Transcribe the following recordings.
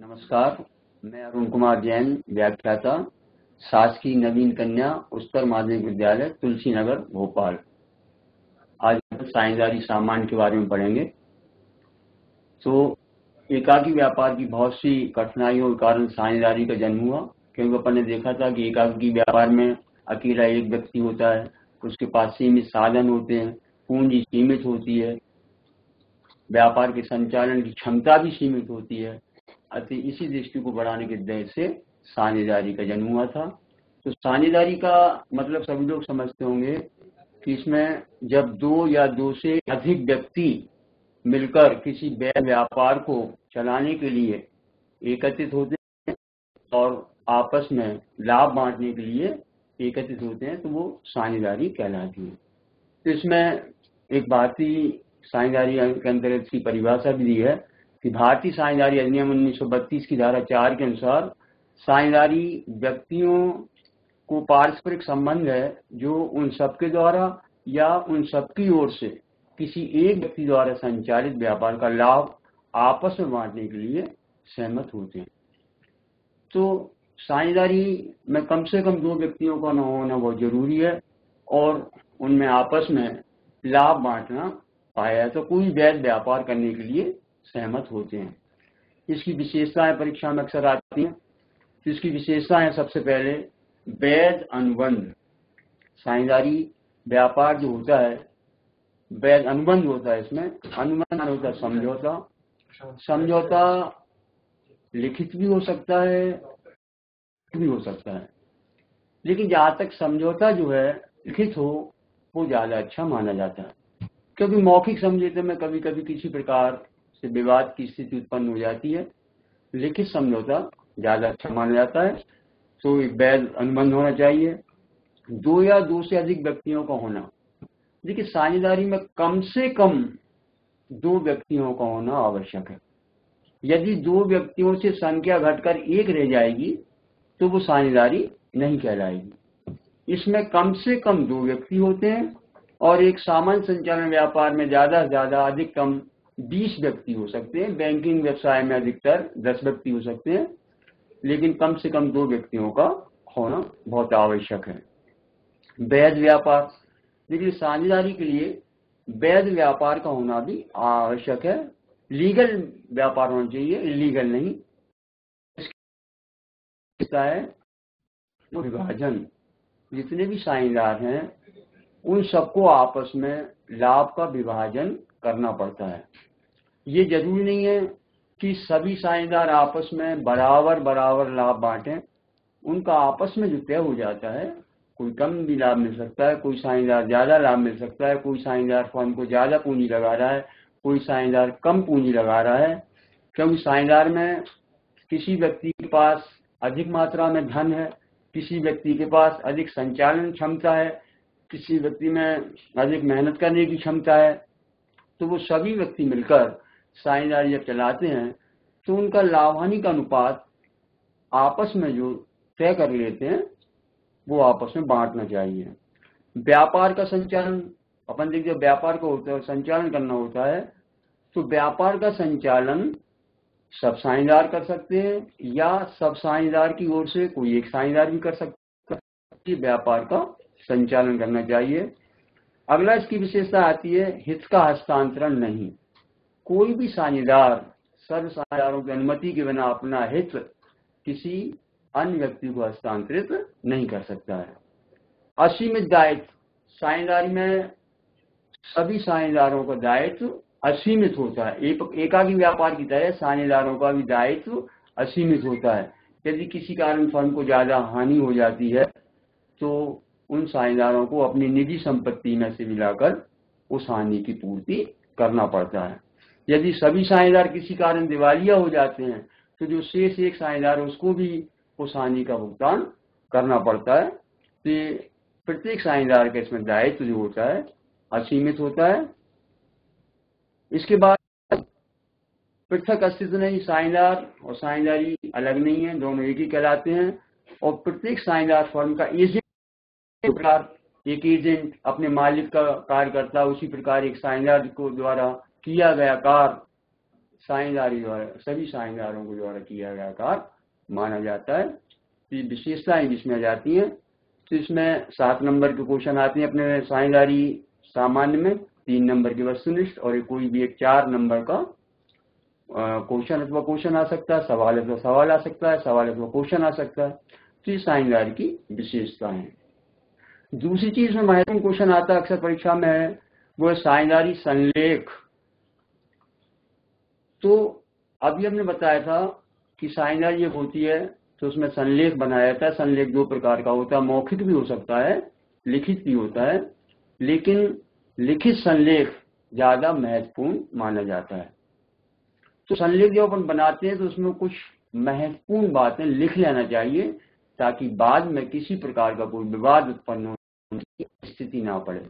नमस्कार, मैं अरुण कुमार जैन, व्याख्याता शासकीय नवीन कन्या उच्चतर माध्यमिक विद्यालय तुलसी नगर भोपाल। आज साइंसदारी सामान के बारे में पढ़ेंगे। तो एकाकी व्यापार की बहुत सी कठिनाइयों के कारण साइंसदारी का जन्म हुआ। क्योंकि अपन ने देखा था कि एकाकी व्यापार में अकेला एक व्यक्ति होता है, उसके पास सीमित साधन होते हैं, पूंजी सीमित होती है, व्यापार के संचालन की क्षमता भी सीमित होती है। अतः इसी दृष्टि को बढ़ाने के उद्देश्य से साझेदारी का जन्म हुआ था। तो साझेदारी का मतलब सभी लोग समझते होंगे कि इसमें जब दो या दो से अधिक व्यक्ति मिलकर किसी व्यापार को चलाने के लिए एकत्रित होते हैं और आपस में लाभ बांटने के लिए एकत्रित होते हैं तो वो साझेदारी कहलाती है। तो इसमें एक भारतीय साझेदारी के अंतर्गत की परिभाषा भी दी है कि भारतीय साझेदारी अधिनियम उन्नीस सौ बत्तीस की धारा चार के अनुसार साझेदारी व्यक्तियों को पारस्परिक संबंध है जो उन सबके द्वारा या उन सबकी ओर से किसी एक व्यक्ति द्वारा संचालित व्यापार का लाभ आपस में बांटने के लिए सहमत होते हैं। तो साझेदारी में कम से कम दो व्यक्तियों का न होना बहुत ज़रूरी है और उनमें आपस में लाभ बांटना पाया है। तो कोई वैध व्यापार करने के लिए सहमत होते हैं। इसकी विशेषताएँ परीक्षा में अक्सर आती हैं। तो इसकी विशेषताएँ सबसे पहले वैध अनुबंध। साझेदारी व्यापार जो होता है, वैध अनुबंध होता है इसमें। अनुबंध होता है समझौता। समझौता लिखित भी हो सकता है, भी हो सकता है। लेकिन जहाँ तक समझौता जो है, लिखित हो, वो ज़्यादा अच्छा माना जाता है। क्योंकि मौखिक समझौते में कभी कभी किसी प्रकार से विवाद की स्थिति उत्पन्न हो जाती है। लिखित समझौता ज़्यादा अच्छा माना जाता है तो वैध अनुबंध होना चाहिए। दो या दो से अधिक व्यक्तियों का होना। देखिए, साझेदारी में कम से कम दो व्यक्तियों का होना आवश्यक है। यदि दो व्यक्तियों से संख्या घटकर एक रह जाएगी तो वो साझेदारी नहीं कहलाएगी। इसमें कम से कम दो व्यक्ति होते हैं और एक सामान्य संचालन व्यापार में ज़्यादा से ज़्यादा अधिकतम बीस व्यक्ति हो सकते हैं। बैंकिंग व्यवसाय में अधिकतर दस व्यक्ति हो सकते हैं, लेकिन कम से कम दो व्यक्तियों का होना बहुत आवश्यक है। वैध व्यापार। लेकिन साझेदारी के लिए वैध व्यापार का होना भी आवश्यक है। लीगल व्यापार होना चाहिए इलीगल नहीं। है विभाजन। जितने भी साझेदार हैं, उन सबको आपस में लाभ का विभाजन करना पड़ता है। ये ज़रूरी नहीं है कि सभी साझेदार आपस में बराबर बराबर लाभ बांटें। उनका आपस में जो तय हो जाता है, कोई कम भी लाभ मिल सकता है, कोई साझेदार ज़्यादा लाभ मिल सकता है, कोई साझेदार फर्म को ज़्यादा पूंजी लगा रहा है, कोई साझेदार कम पूंजी लगा रहा है, क्योंकि साझेदार में किसी व्यक्ति के पास अधिक मात्रा में धन है, किसी व्यक्ति के पास अधिक संचालन क्षमता है, किसी व्यक्ति में अधिक मेहनत करने की क्षमता है तो वो सभी व्यक्ति मिलकर साझेदारी जब चलाते हैं तो उनका लाभानी का अनुपात आपस में जो तय कर लेते हैं, वो आपस में बांटना चाहिए। व्यापार का संचालन, अपन देखिए व्यापार का होता है संचालन करना होता है तो व्यापार का संचालन सब साझेदार कर सकते हैं या सब साझेदार की ओर से कोई एक साझेदार भी कर सकता व्यापार का संचालन करना चाहिए। अगला इसकी विशेषता आती है, हित का हस्तांतरण नहीं। कोई भी साझेदार सर्व साझेदारों की अनुमति के बिना अपना हित किसी अन्य व्यक्ति को हस्तांतरित नहीं कर सकता है। असीमित दायित्व। साझेदारी में सभी साझेदारों का दायित्व असीमित होता है। एक व्यापार की तरह साझेदारों का भी दायित्व असीमित होता है। यदि किसी कारण फर्म को ज़्यादा हानि हो जाती है तो उन साझेदारों को अपनी निजी संपत्ति में से मिलाकर उस हानि की पूर्ति करना पड़ता है। यदि सभी साझेदार किसी कारण दिवालिया हो जाते हैं तो जो शेष एक साझेदार उसको भी उस हानि का भुगतान करना पड़ता है। तो प्रत्येक साझेदार का इसमें दायित्व जो होता है, असीमित होता है। इसके बाद पृथक अस्तित्व नहीं, साझेदार और साझेदारी अलग नहीं है, दोनों एक ही कहलाते हैं। और प्रत्येक साझेदार फर्म का एजेंट, एक एजेंट अपने मालिक का कार्य करता है उसी प्रकार एक साझेदार को द्वारा किया गया कार्य साइंदारी द्वारा, सभी साइंदारों को द्वारा किया गया कार्य माना जाता है। ये विशेषताएँ जिसमें आ जाती हैं तो इसमें सात नंबर के क्वेश्चन आते हैं अपने साइंदारी सामान्य में, तीन नंबर की वस्तुनिष्ठ और कोई भी एक चार नंबर का क्वेश्चन अथवा क्वेश्चन आ सकता है, सवाल अथवा सवाल आ सकता है, सवाल अथवा क्वेश्चन आ सकता है तो ये साइंदारी की विशेषता है। दूसरी चीज़ में महत्वपूर्ण क्वेश्चन आता है, अक्सर परीक्षा में वो साइंदारी संलेख। तो अभी हमने बताया था कि साइंदारी जब होती है तो उसमें संलेख बनाया जाता है। संलेख दो प्रकार का होता है। मौखिक भी हो सकता है, लिखित भी होता है, लेकिन लिखित संलेख ज़्यादा महत्वपूर्ण माना जाता है। तो संलेख जब अपन बनाते हैं तो उसमें कुछ महत्वपूर्ण बातें लिख लेना चाहिए, ताकि बाद में किसी प्रकार का कोई विवाद उत्पन्न होने की स्थिति ना पड़े।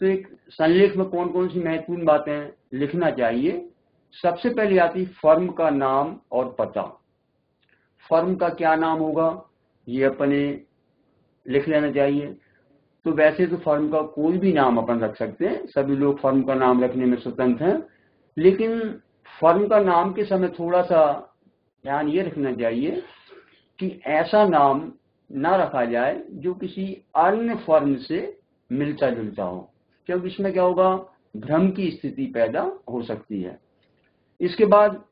तो एक संलेख में कौन कौन सी महत्वपूर्ण बातें लिखना चाहिए सबसे पहले आती फर्म का नाम और पता। फर्म का क्या नाम होगा, ये अपने लिख लेना चाहिए। तो वैसे तो फर्म का कोई भी नाम अपन रख सकते हैं। सभी लोग फर्म का नाम रखने में स्वतंत्र हैं। लेकिन फर्म का नाम के समय थोड़ा सा ध्यान ये रखना चाहिए कि ऐसा नाम ना रखा जाए जो किसी अन्य फर्म से मिलता जुलता हो। क्योंकि इसमें क्या होगा, भ्रम की स्थिति पैदा हो सकती है। इसके बाद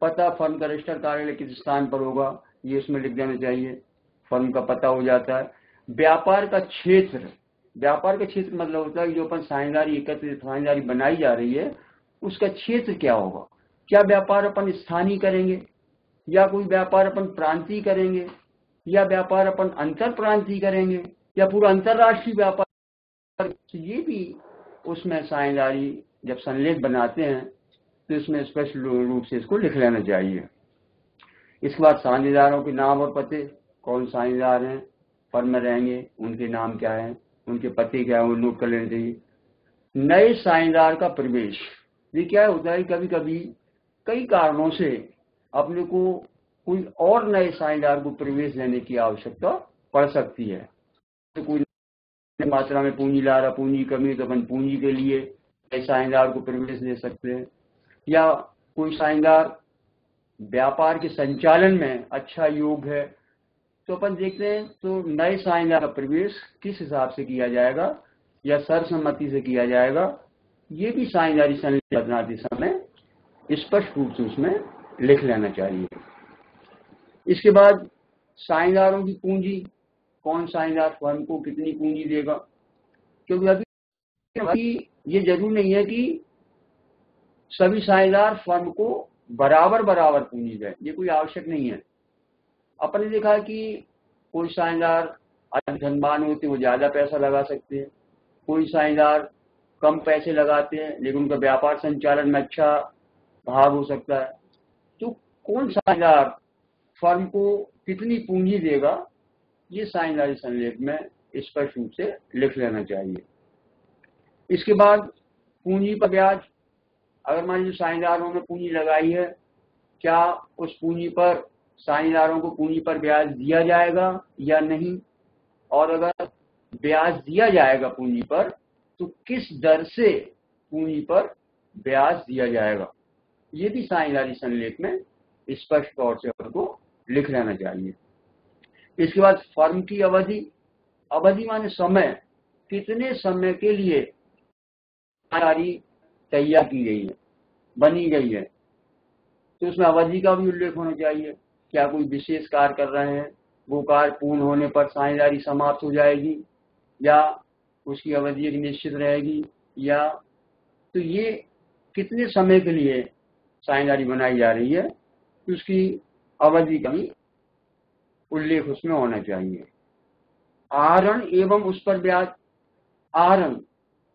पता फर्म का रजिस्टर कार्यालय किस स्थान पर होगा, ये उसमें लिख देना चाहिए। फर्म का पता हो जाता है। व्यापार का क्षेत्र, व्यापार का क्षेत्र मतलब होता है जो अपन साझेदारी एकत्र साझेदारी बनाई जा रही है, उसका क्षेत्र क्या होगा? क्या व्यापार अपन स्थानीय करेंगे? या कोई व्यापार अपन प्रांतीय करेंगे? या व्यापार अपन अंतर प्रांतीय करेंगे? या पूरा अंतरराष्ट्रीय व्यापार? तो ये भी उसमें साझेदारी जब संलेख बनाते हैं तो इसमें स्पष्ट रूप से इसको लिख लेना चाहिए। इसके बाद साझेदारों के नाम और पते, कौन साझेदार हैं फर्म में रहेंगे, उनके नाम क्या है, उनके पति क्या है, वो नोट कर लेने चाहिए। नए साझेदार का प्रवेश, ये क्या होता है कभी कभी कई कारणों से अपने को कोई और नए साझेदार को प्रवेश देने की आवश्यकता पड़ सकती है। तो कोई मात्रा में पूंजी ला रहा, पूंजी कमी तो अपन पूंजी के लिए नए साझेदार को प्रवेश दे सकते हैं। या कोई साझेदार व्यापार के संचालन में अच्छा योग है। तो अपन देखते हैं तो नए साझेदार का प्रवेश किस हिसाब से किया जाएगा या सर्वसम्मति से किया जाएगा, ये भी साझेदारी संलेख बनाते समय स्पष्ट रूप से उसमें लिख लेना चाहिए। इसके बाद साझेदारों की पूंजी, कौन साझेदार फर्म को कितनी पूंजी देगा? क्योंकि अभी ये ज़रूर नहीं है कि सभी साझेदार फर्म को बराबर बराबर पूंजी दें। ये कोई आवश्यक नहीं है। अपन देखा कि कोई साझेदार अधिक धनबान होते वो ज़्यादा पैसा लगा सकते हैं। कोई साझेदार कम पैसे लगाते हैं, लेकिन उनका व्यापार संचालन में अच्छा भाग हो सकता है। तो कौन साझेदार फर्म को कितनी पूंजी देगा, ये साझेदारी संलेख में स्पष्ट रूप से लिख लेना चाहिए। इसके बाद पूंजी पर ब्याज अगर मान लीजिए साझेदारों ने पूंजी लगाई है, क्या उस पूंजी पर साझेदारों को पूंजी पर ब्याज दिया जाएगा या नहीं? और अगर ब्याज दिया जाएगा पूंजी पर तो किस दर से पूंजी पर ब्याज दिया जाएगा? ये भी साझेदारी संलेख में स्पष्ट तौर से आपको लिख लेना चाहिए। इसके बाद फर्म की अवधि। अवधि माने समय। कितने समय के लिए तैयार की गई है, बनी गई है। तो उसमें अवधि का भी उल्लेख होना चाहिए, क्या कोई विशेष कार्य कर रहे हैं, वो कार्य पूर्ण होने पर साझेदारी समाप्त हो जाएगी, या उसकी अवधि एक निश्चित रहेगी, या तो ये कितने समय के लिए साझेदारी बनाई जा रही है तो उसकी अवधि का भी उल्लेख उसमें होना चाहिए। आहरण एवं उस पर ब्याज, आहरण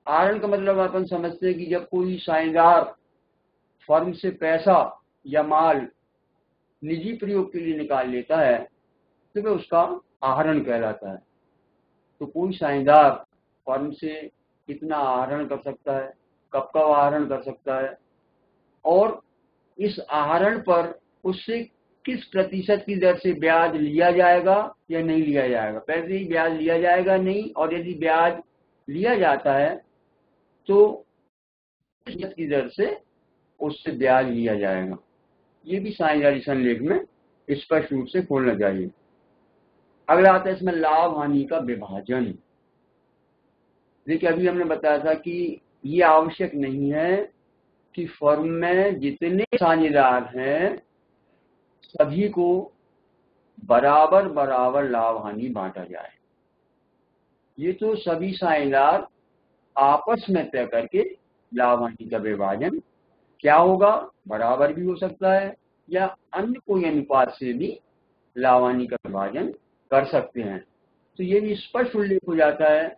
आहरण का मतलब अपन समझते हैं कि जब कोई साझेदार फर्म से पैसा या माल निजी प्रयोग के लिए निकाल लेता है तो वह उसका आहरण कहलाता है। तो कोई साझेदार फर्म से कितना आहरण कर सकता है, कब का आहरण कर सकता है, और इस आहरण पर उससे किस प्रतिशत की दर से ब्याज लिया जाएगा या नहीं लिया जाएगा? पैसे ही ब्याज लिया जाएगा नहीं, और यदि ब्याज लिया जाता है तो की दर से उससे ब्याज लिया जाएगा। ये भी साझेदारी संलेख में स्पष्ट रूप से खोलना चाहिए। अगला आता है इसमें लाभ हानि का विभाजन। देखिए, अभी हमने बताया था कि ये आवश्यक नहीं है कि फर्म में जितने साझेदार हैं, सभी को बराबर बराबर लाभ हानि बांटा जाए। ये तो सभी साझेदार आपस में तय करके लाभ हानि का विभाजन क्या होगा? बराबर भी हो सकता है, या अन्य कोई अनुपात से भी लावानी का विभाजन कर सकते हैं। तो ये भी स्पष्ट उल्लेख हो जाता है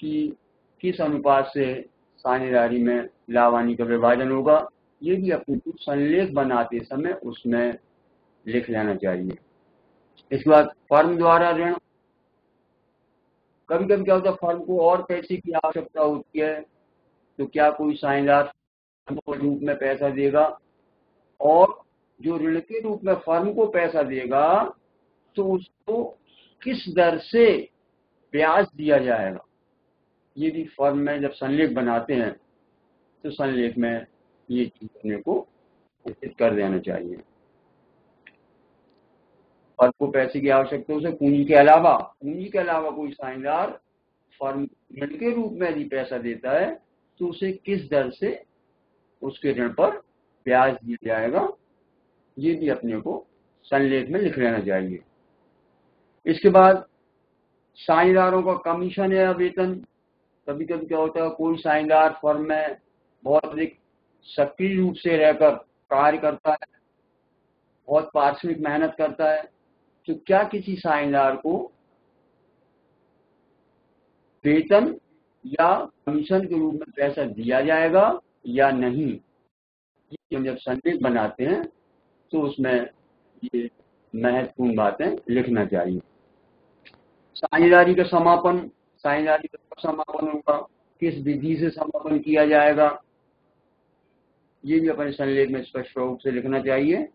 कि किस अनुपात से सानेदारी में लावानी का विभाजन होगा। ये भी अपने को संलेख बनाते समय उसमें लिख लेना चाहिए। इसके बाद फर्म द्वारा ऋण कभी कभी क्या होता है फर्म को और पैसे की आवश्यकता होती है तो क्या कोई साझेदार रूप में पैसा देगा? और जो ऋण के रूप में फर्म को पैसा देगा तो उसको किस दर से ब्याज दिया जाएगा? ये भी फर्म में जब संलेख बनाते हैं तो संलेख में ये चीज़ को कर देना चाहिए। फर्म को पैसे की आवश्यकता उसे पूंजी के अलावा पूंजी के अलावा कोई साझेदार फर्म ऋण के रूप में यदि पैसा देता है तो उसे किस दर से उसके ऋण पर ब्याज दिया जाएगा, ये भी अपने को संलेख में लिख लेना चाहिए। इसके बाद साइनदारों का कमीशन या वेतन कभी कभी क्या होता है, कोई साझेदार फर्म में बहुत अधिक सक्रिय रूप से रहकर कार्य करता है, बहुत पार्श्विक मेहनत करता है तो क्या किसी साइनदार को वेतन या कमीशन के रूप में पैसा दिया जाएगा या नहीं? हम जब संदेश बनाते हैं तो उसमें ये महत्वपूर्ण बातें लिखना चाहिए। साझेदारी का समापन साझेदारी का समापन होगा? किस विधि से समापन किया जाएगा? ये भी अपने संलेख में स्पष्ट रूप से लिखना चाहिए।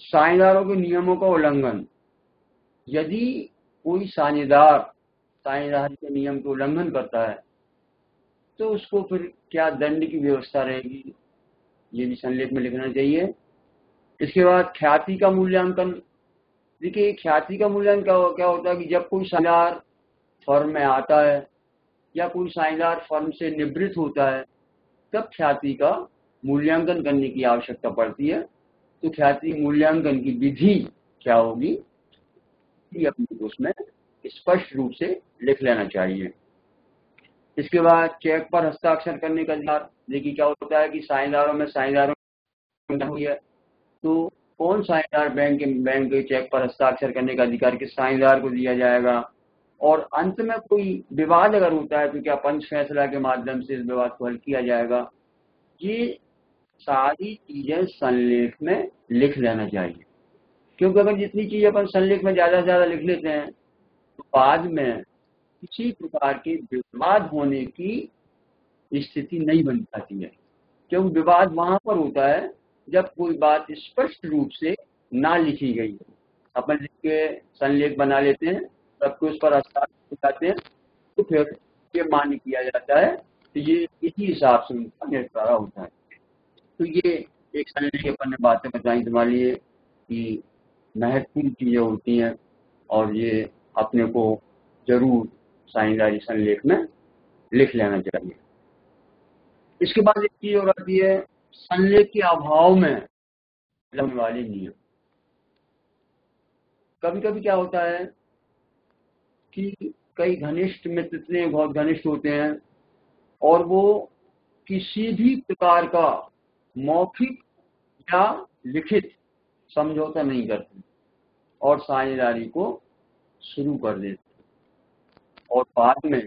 साझेदारों के नियमों का उल्लंघन। यदि कोई साझेदार, साझेदारी के नियम का उल्लंघन करता है तो उसको फिर क्या दंड की व्यवस्था रहेगी? ये भी संलेख में लिखना चाहिए। इसके बाद ख्याति का मूल्यांकन। देखिए, ख्याति का मूल्यांकन क्या होता है कि जब कोई साझेदार फर्म में आता है या कोई साझेदार फर्म से निवृत्त होता है, तब ख्याति का मूल्यांकन करने की आवश्यकता पड़ती है। तो ख्याति मूल्यांकन की विधि क्या होगी? अपनी उसमें स्पष्ट रूप से लिख लेना चाहिए। इसके बाद चेक पर हस्ताक्षर करने का अधिकार। देखिए क्या होता है कि साझेदारों में साझेदारों हुई है। तो कौन साइनदार बैंक के बैंक के चेक पर हस्ताक्षर करने का अधिकार किस साझेदार को दिया जाएगा? और अंत में कोई विवाद अगर होता है तो क्या पंच फैसला के माध्यम से इस विवाद को हल किया जाएगा? ये सारी चीज़ें संलेख में लिख लेना चाहिए। क्योंकि अगर जितनी चीज़ें अपन संलेख में ज़्यादा से ज़्यादा लिख लेते हैं तो बाद में किसी प्रकार के विवाद होने की स्थिति नहीं बन पाती है। क्योंकि विवाद वहाँ पर होता है जब कोई बात स्पष्ट रूप से ना लिखी गई है। अपन लिख के संलेख बना लेते हैं सबके उस पर हस्ताक्षर जाते हैं तो फिर ये मान्य किया जाता है तो ये इसी हिसाब से उनका निपटारा होता है। तो ये एक संलेख अपन ने बातें बताई तुम्हारे लिए कि महत्वपूर्ण चीज़ें होती हैं और ये अपने को ज़रूर साइंदारी संलेख में लिख लेना चाहिए। इसके बाद एक चीज़ और आती है, संलेख के अभाव में लगने वाले नियम। कभी कभी क्या होता है कि कई घनिष्ठ मित्र इतने बहुत घनिष्ठ होते हैं और वो किसी भी प्रकार का मौखिक या लिखित समझौता नहीं करते और साझेदारी को शुरू कर देते और बाद में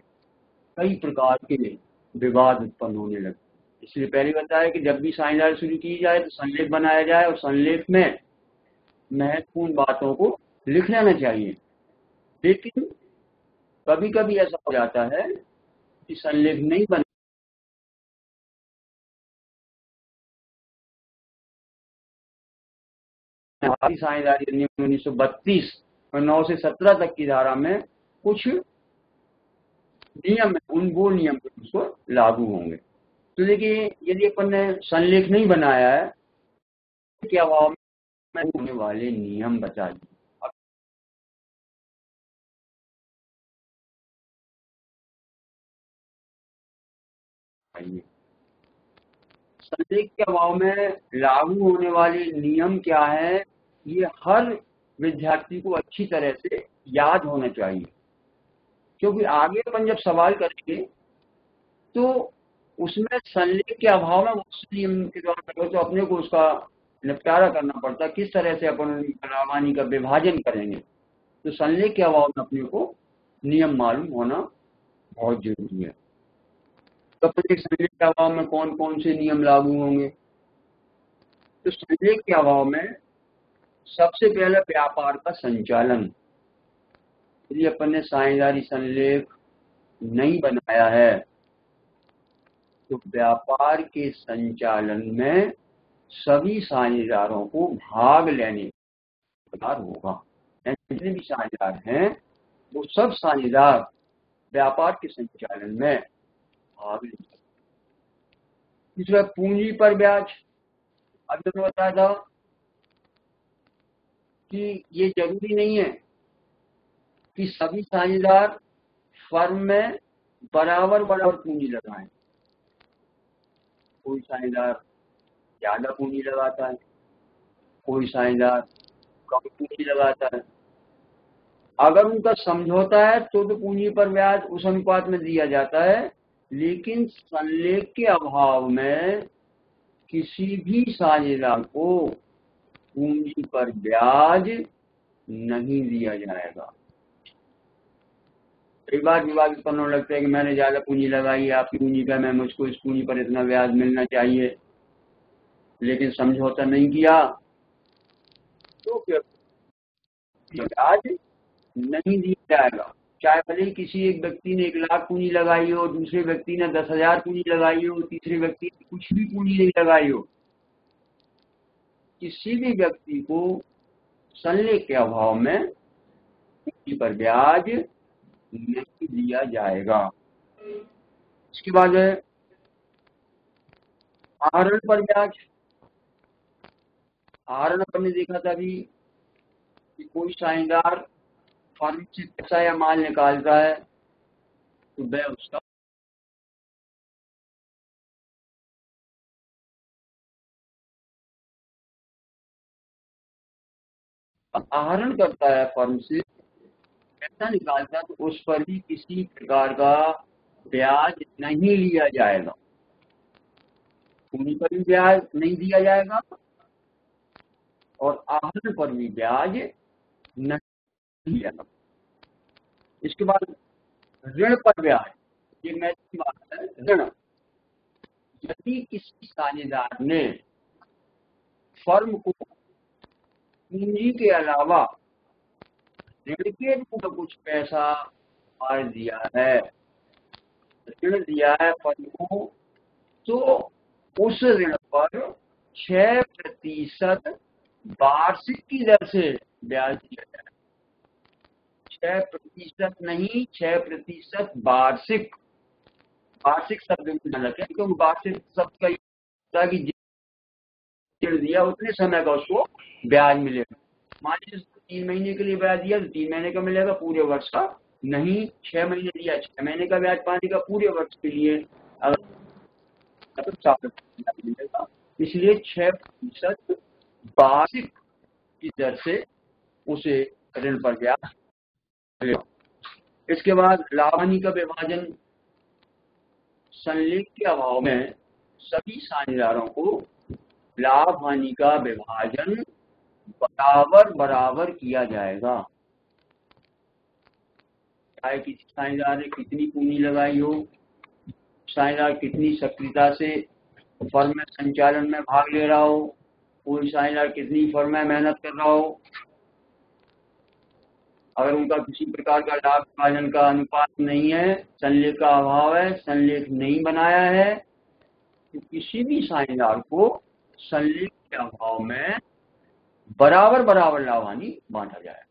कई प्रकार के विवाद उत्पन्न होने लगते इसलिए पहले बताया कि जब भी साझेदारी शुरू की जाए तो संलेख बनाया जाए और संलेख में महत्वपूर्ण बातों को लिख लेना चाहिए। लेकिन कभी कभी ऐसा हो जाता है कि संलेख नहीं बना साझेदारी नियम उन्नीस सौ बत्तीस और नौ से सत्रह तक की धारा में कुछ नियम उन वो नियम उसको लागू होंगे। तो देखिए, यदि अपन ने संलेख नहीं बनाया है, क्या होने वाले नियम बता दिए संदेह के अभाव में लागू होने वाले नियम क्या है? ये हर विद्यार्थी को अच्छी तरह से याद होना चाहिए। क्योंकि आगे अपन जब सवाल करेंगे तो उसमें संलेख के अभाव में नियम के द्वारा तो अपने को उसका निपटारा करना पड़ता किस तरह से अपन रावानी का विभाजन करेंगे। तो संलेख के अभाव में अपने को नियम मालूम होना बहुत ज़रूरी है। तो प्रत्येक संलेख के अभाव में कौन कौन से नियम लागू होंगे। तो संलेख के अभाव में सबसे पहले व्यापार का संचालन। यदि अपन ने साझेदारी संलेख नहीं बनाया है। तो व्यापार के संचालन में सभी साझेदारों को भाग लेने प्रकार होगा। जितने भी साझेदार हैं, वो सब साझेदार व्यापार के संचालन में भाग ले तीसरा पूंजी पर ब्याज, अभी बताया था कि ये ज़रूरी नहीं है कि सभी साझेदार फर्म में बराबर बराबर पूंजी लगाएँ। कोई साझेदार ज़्यादा पूंजी लगाता है, कोई साझेदार कम पूंजी लगाता है। अगर उनका समझौता है तो तो पूंजी पर ब्याज उस अनुपात में दिया जाता है, लेकिन संलेख के अभाव में किसी भी साझेदार को पूंजी पर ब्याज नहीं दिया जाएगा। कई बार विवाद उत्पन्न होने लगता है कि मैंने ज़्यादा पूंजी लगाई आपकी पूंजी का मैं मुझको इस पूंजी पर इतना ब्याज मिलना चाहिए। लेकिन समझौता नहीं किया। तो ब्याज नहीं दिया जाएगा। चाहे भले ही किसी एक व्यक्ति ने एक लाख पूंजी लगाई हो, दूसरे व्यक्ति ने दस हज़ार पूंजी लगाई हो, तीसरे व्यक्ति ने कुछ भी पूंजी नहीं लगाई हो किसी भी व्यक्ति को संलेख के अभाव में पर ब्याज नहीं दिया जाएगा। इसके बाद है आहरण पर ब्याज। आहरण पर ने देखा था अभी कि कोई साझेदार फर्म से पैसा या माल निकालता है तो वह उसका आहरण करता है फर्म से, पैसा निकालता तो उस पर भी किसी प्रकार का ब्याज नहीं लिया जाएगा। पूंजी पर भी ब्याज नहीं दिया जाएगा और आहरण पर भी ब्याज नहीं लिया इसके बाद ऋण पर ब्याज, ये महत्व बात है, ऋण। यदि किसी साझेदार ने फर्म को पूंजी के अलावा ऋण के रूप में कुछ पैसा मार दिया है। ऋण दिया है को तो उस ऋण पर छह प्रतिशत वार्षिक की दर से ब्याज दिया जाए छह प्रतिशत नहीं, छह प्रतिशत वार्षिक। वार्षिक शब्द में रखें, क्योंकि वार्षिक शब्द का कि दिया उतने समय का उसको ब्याज मिलेगा। मान लीजिए तीन महीने के लिए ब्याज दिया तो तीन महीने का मिलेगा पूरे वर्ष का, नहीं, छह महीने दिया। छह महीने का ब्याज पाने का पूरे वर्ष के लिए अगर चार मिलेगा। इसलिए छह प्रतिशत वार्षिक की दर से उसे ऋण पर ब्याज इसके बाद लाभानी का विभाजन संलेख के अभाव में सभी साझेदारों को लाभ हानि का विभाजन बराबर बराबर किया जाएगा। चाहे किसी साझेदार ने कितनी पूंजी लगाई हो साझेदार कितनी सक्रियता से फर्म में संचालन में भाग ले रहा हो, कोई साझेदार कितनी फर्म में मेहनत कर रहा हो, अगर उनका किसी प्रकार का लाभ विभाजन का अनुपात नहीं है, संलेख का अभाव है, संलेख नहीं बनाया है तो किसी भी साझेदार को संलेख के अभाव में बराबर बराबर लाभ हानि बांटा जाए।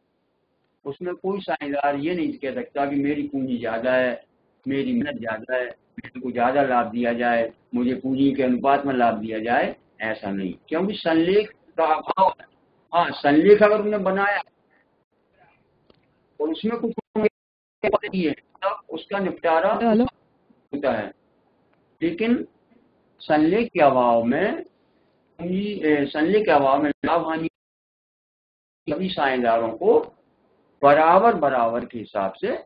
उसमें कोई साझेदार ये नहीं कह सकता कि मेरी पूंजी ज़्यादा है मेरी मेहनत ज़्यादा है मेरे को ज़्यादा लाभ दिया जाए मुझे पूंजी के अनुपात में लाभ दिया जाए ऐसा नहीं। क्योंकि संलेख का अभाव है। हाँ संलेख अगर उन्हें बनाया और उसमें कुछ है तब उसका निपटारा होता है। लेकिन संलेख के अभाव में संलेख के अभाव में लाभ हानि सभी साझेदारों को बराबर बराबर के हिसाब से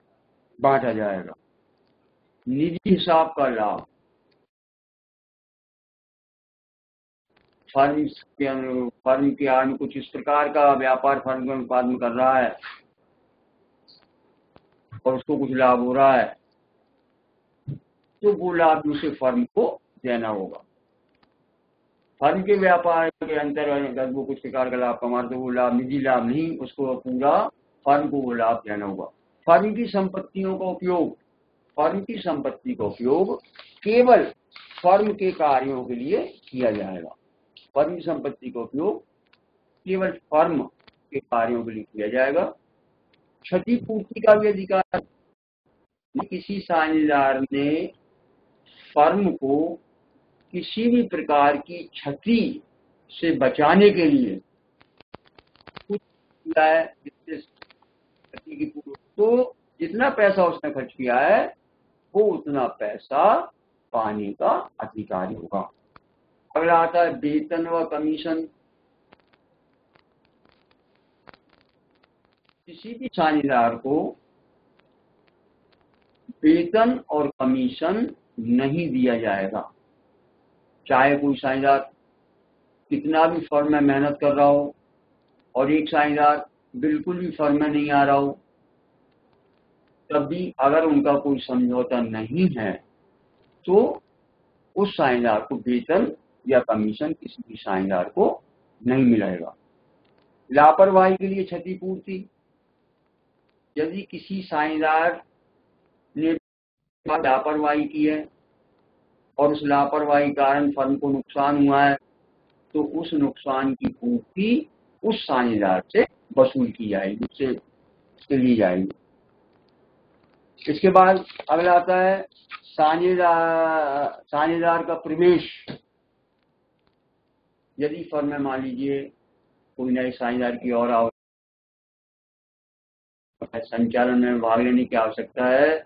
बांटा जाएगा। निजी हिसाब का लाभ। फर्म के फर्म के आर में कुछ इस प्रकार का व्यापार फर्म के अनुपात में कर रहा है और उसको कुछ लाभ हो रहा है तो वो लाभ दूसरे फर्म को देना होगा। फर्म के व्यापार के अंतर्गत वो कुछ प्रकार का लाभ कमा तो वो लाभ, निजी लाभ नहीं, उसको पूरा फर्म को वो लाभ देना होगा। फर्म की संपत्तियों का उपयोग फर्म की संपत्ति का उपयोग केवल फर्म के कार्यों के लिए किया जाएगा। फर्म की संपत्ति का उपयोग केवल फर्म के कार्यों के लिए किया जाएगा। क्षतिपूर्ति का भी अधिकार किसी साझेदार ने फर्म को किसी भी प्रकार की क्षति से बचाने के लिए कुछ किया है, जिससे की तो जितना पैसा उसने खर्च किया है, वो उतना पैसा पाने का अधिकारी होगा। अगला आता है वेतन व कमीशन। किसी भी साझेदार को वेतन और कमीशन नहीं दिया जाएगा। चाहे कोई साझेदार कितना भी फर्म में मेहनत कर रहा हो और एक साझेदार बिल्कुल भी फर्म में नहीं आ रहा हो तब भी अगर उनका कोई समझौता नहीं है तो उस साझेदार को वेतन या कमीशन किसी भी साझेदार को नहीं मिलेगा। लापरवाही के लिए क्षतिपूर्ति। यदि किसी साझेदार ने लापरवाही की है और उस लापरवाही कारण फर्म को नुकसान हुआ है तो उस नुकसान की पूर्ति उस साझेदार से वसूल की जाएगी, उससे, उसके ली जाएगी। इसके बाद अगला आता है, साझेदार साझेदार का प्रवेश। यदि फर्म में मान लीजिए कोई नए साझेदार की और संचालन में भाग लेने की आवश्यकता है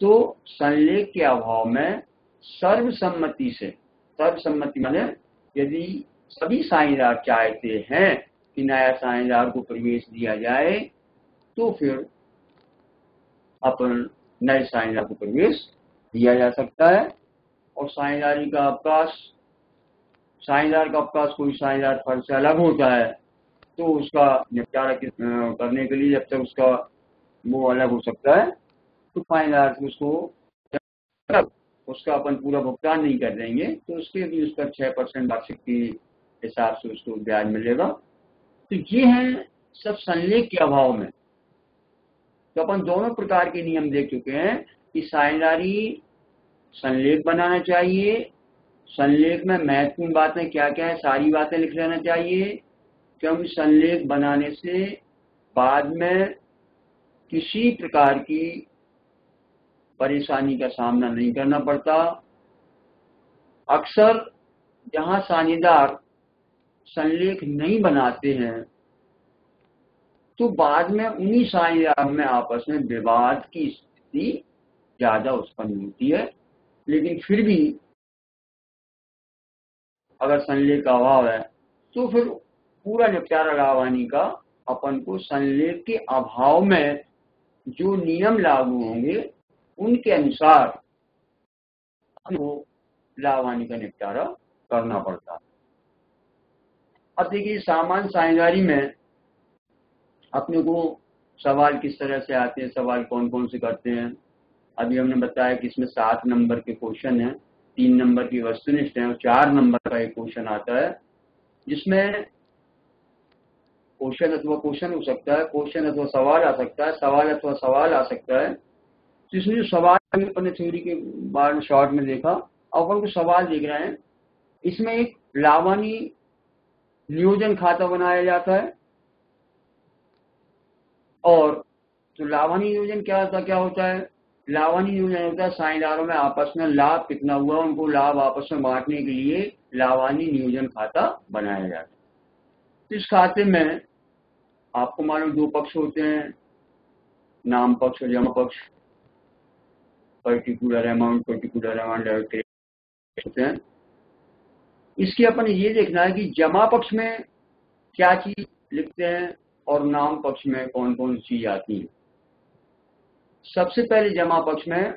तो संलेख के अभाव में सर्वसम्मति से, सर्वसम्मति माने यदि सभी साझेदार चाहते हैं कि नया साझेदार को प्रवेश दिया जाए तो फिर अपन नए साझेदार को प्रवेश दिया जा सकता है। और साझेदारी का अवकाश साझेदार का अवकाश कोई साझेदार फ़र्ज़ से अलग होता है तो उसका निपटारा करने के लिए जब तक उसका वो अलग हो सकता है तो फाइनल उसको उसका अपन पूरा भुगतान नहीं कर देंगे तो उसके भी उसका छह परसेंट वार्षिक के हिसाब से उसको ब्याज मिलेगा। तो ये है सब संलेख के अभाव में। तो अपन दोनों प्रकार के नियम देख चुके हैं कि साझेदारी संलेख बनाना चाहिए, संलेख में महत्वपूर्ण बातें क्या क्या है, सारी बातें लिख लेना चाहिए, क्योंकि संलेख बनाने से बाद में किसी प्रकार की परेशानी का सामना नहीं करना पड़ता। अक्सर जहाँ साझेदार संलेख नहीं बनाते हैं तो बाद में उन्हीं साझेदार में आपस में विवाद की स्थिति ज़्यादा उत्पन्न होती है। लेकिन फिर भी अगर संलेख का अभाव है तो फिर पूरा निपटारा लावानी का अपन को संलेख के अभाव में जो नियम लागू होंगे उनके अनुसार वो लावानी का निपटारा करना पड़ता है। अब देखिए सामान्य साझेदारी में अपने को सवाल किस तरह से आते हैं, सवाल कौन कौन से करते हैं? अभी हमने बताया कि इसमें सात नंबर के क्वेश्चन हैं, तीन नंबर की वस्तुनिष्ठ है और चार नंबर का एक क्वेश्चन आता है, जिसमें क्वेश्चन अथवा क्वेश्चन हो सकता है, क्वेश्चन अथवा सवाल आ सकता है, सवाल अथवा सवाल आ सकता है तो इसमें जो सवाल अपने थ्योरी के बारे में शॉर्ट में देखा अपन को सवाल देख रहे हैं। इसमें एक लावानी नियोजन खाता बनाया जाता है और तो लावानी नियोजन क्या होता क्या होता है? लावानी नियोजन होता है साइनदारों में आपस में लाभ कितना हुआ, उनको लाभ आपस में बांटने के लिए लावानी नियोजन खाता बनाया जाता है। इस खाते में आपको मालूम दो पक्ष होते हैं, नाम पक्ष और जमा पक्ष। पर्टिकुलर अमाउंट पर्टिकुलर अमाउंट होते हैं इसके अपन ये देखना है कि जमा पक्ष में क्या चीज़ लिखते हैं और नाम पक्ष में कौन कौन सी चीज़ आती है। सबसे पहले जमा पक्ष में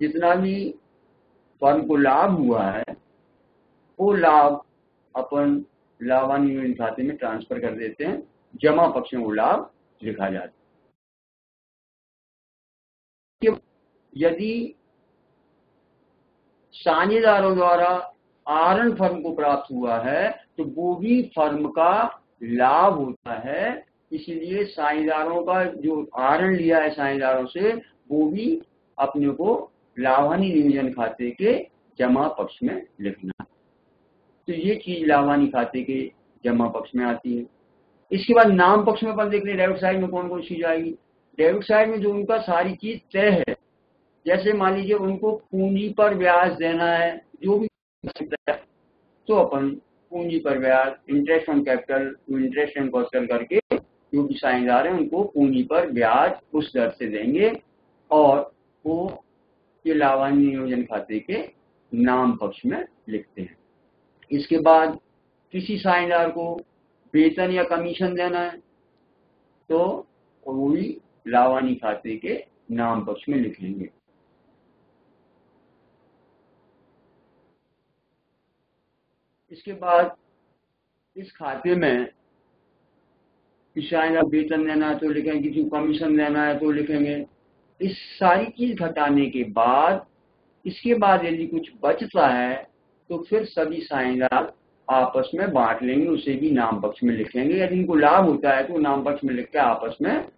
जितना भी फर्म को लाभ हुआ है, वो लाभ अपन लाभान्वयन खाते में ट्रांसफ़र कर देते हैं। जमा पक्ष में वो लाभ लिखा जाता है। यदि साझेदारों द्वारा आरण फर्म को प्राप्त हुआ है तो वो भी फर्म का लाभ होता है। इसलिए साझेदारों का जो आरण लिया है साझेदारों से, वो भी अपने को लाभानी नियोजन खाते के जमा पक्ष में लिखना। तो ये चीज़ लाभानी खाते के जमा पक्ष में आती है। इसके बाद नाम पक्ष में अपन देख रहे डेबिट साइड में कौन कौन चीज़ आएगी डेबिट साइड में जो उनका सारी चीज़ तय है जैसे मान लीजिए उनको पूंजी पर ब्याज देना है, जो भी तो अपन पूंजी पर ब्याज interest on capital interest on costal करके जो भी साझेदार है उनको पूंजी पर ब्याज उस दर से देंगे और वो ये लाभान्य नियोजन खाते के नाम पक्ष में लिखते हैं। इसके बाद किसी साइनदार को वेतन या कमीशन देना है तो वो भी लावानी खाते के नाम पक्ष में लिख इसके बाद इस खाते में शायद वेतन देना है तो लिखेंगे, किसी कमीशन देना है तो लिखेंगे। इस सारी चीज़ घटाने के बाद, इसके बाद यदि कुछ बचता है तो फिर सभी साझेदार आपस में बांट लेंगे, उसे भी नाम पक्ष में लिखेंगे। यदि इनको लाभ होता है तो नाम पक्ष में लिख के आपस में,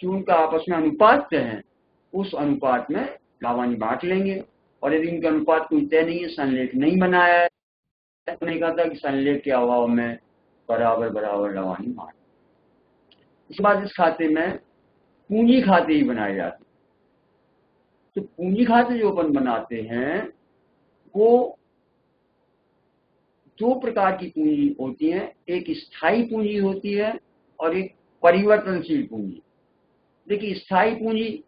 जो उनका आपस में अनुपात तय है, उस अनुपात में लावानी बांट लेंगे। और यदि इनका अनुपात कोई तय नहीं है, संलेख नहीं बनाया है तो नहीं कहा था कि संलेख के अभाव में, बराबर बराबर लवानी मार। इसके बाद इस खाते में पूंजी खाते ही बनाए जाते तो पूंजी खाते जो अपन बनाते हैं, वो दो प्रकार की पूंजी होती है। एक स्थायी पूंजी होती है और एक परिवर्तनशील पूंजी। देखिए, स्थायी पूंजी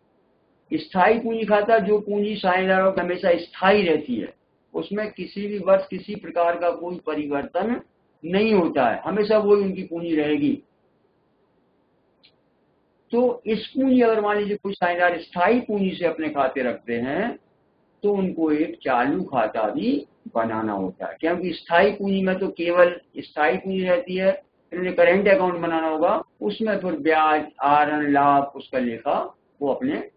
स्थायी पूंजी खाता जो पूंजी साझेदारों की हमेशा स्थायी रहती है। उसमें किसी भी वर्ष किसी प्रकार का कोई परिवर्तन नहीं होता है। हमेशा वो उनकी पूंजी रहेगी। तो इस पूंजी अगर मान लीजिए कुछ साझेदार स्थायी पूंजी से अपने खाते रखते हैं तो उनको एक चालू खाता भी बनाना होता है। क्योंकि स्थायी पूंजी में तो केवल स्थायी पूंजी रहती है फिर उन्हें करेंट अकाउंट बनाना होगा, उसमें फिर ब्याज, आरण, लाभ, उसका लेखा वो अपने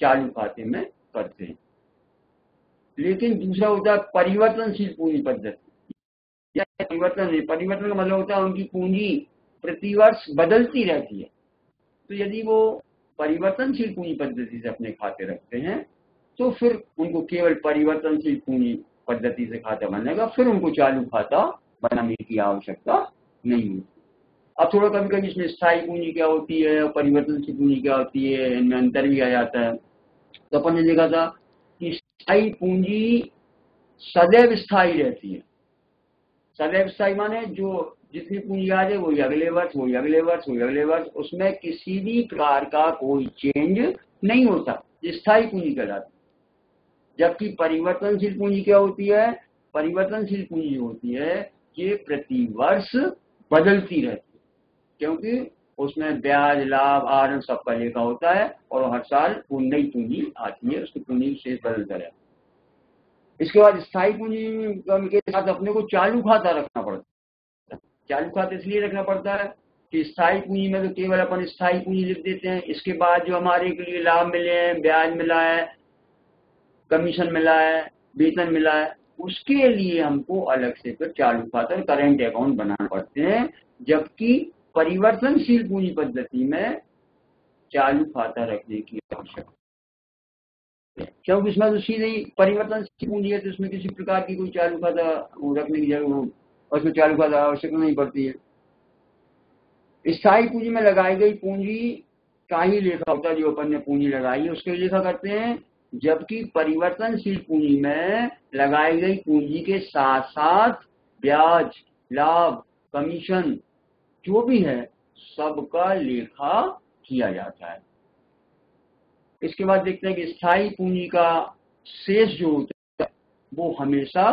चालू खाते में करते हैं। लेकिन दूसरा होता है परिवर्तनशील पूंजी पद्धति। या परिवर्तन नहीं, परिवर्तन का मतलब होता है उनकी पूंजी प्रतिवर्ष बदलती रहती है। तो यदि वो परिवर्तनशील पूंजी पद्धति से अपने खाते रखते हैं तो फिर उनको केवल परिवर्तनशील पूंजी पद्धति से खाता बनेगा फिर उनको चालू खाता बनाने की आवश्यकता नहीं होती। अब थोड़ा कभी कभी इसमें स्थायी पूंजी क्या होती है, परिवर्तनशील पूंजी क्या होती है, इनमें अंतर भी आ जाता है। तो अपन ने देखा था स्थायी पूंजी सदैव स्थायी रहती है। सदैव स्थायी माने जो जितनी पूंजी आ जाए, वही अगले वर्ष, वही अगले वर्ष, वही अगले वर्ष, उसमें किसी भी प्रकार का कोई चेंज नहीं होता स्थायी पूंजी कहलाती जबकि परिवर्तनशील पूंजी क्या होती है? परिवर्तनशील पूंजी होती है ये प्रति वर्ष बदलती रहती है। क्योंकि उसमें ब्याज, लाभ आरण सबका लेखा होता है और हर साल वो नई पूंजी आती है, उसकी पूंजी शेष बदलता रहता है। इसके बाद स्थायी पूंजी के साथ अपने को चालू खाता रखना पड़ता है। चालू खाता इसलिए रखना पड़ता है कि स्थायी पूंजी में तो केवल अपन स्थायी पूंजी लिख देते हैं। इसके बाद जो हमारे के लिए लाभ मिले हैं, ब्याज मिला है, कमीशन मिला है, वेतन मिला है, उसके लिए हमको अलग से फिर चालू खाता करेंट अकाउंट बनाना पड़ते हैं, जबकि परिवर्तनशील पूंजी पद्धति में चालू खाता रखने की आवश्यकता क्योंकि इसमें तो सीधे परिवर्तनशील पूंजी है तो उसमें किसी प्रकार की कोई चालू खाता रखने की ज़रूरत और उसमें चालू खाता आवश्यकता नहीं पड़ती है। स्थायी पूंजी में लगाई गई पूंजी का ही लेखा होता है जो अपन ने पूंजी लगाई है, उसके लेखा करते हैं? जबकि परिवर्तनशील पूंजी में लगाई गई पूंजी के साथ साथ ब्याज, लाभ, कमीशन जो भी है, सबका लेखा किया जाता है। इसके बाद देखते हैं कि स्थायी पूंजी का शेष जो होता है, वो हमेशा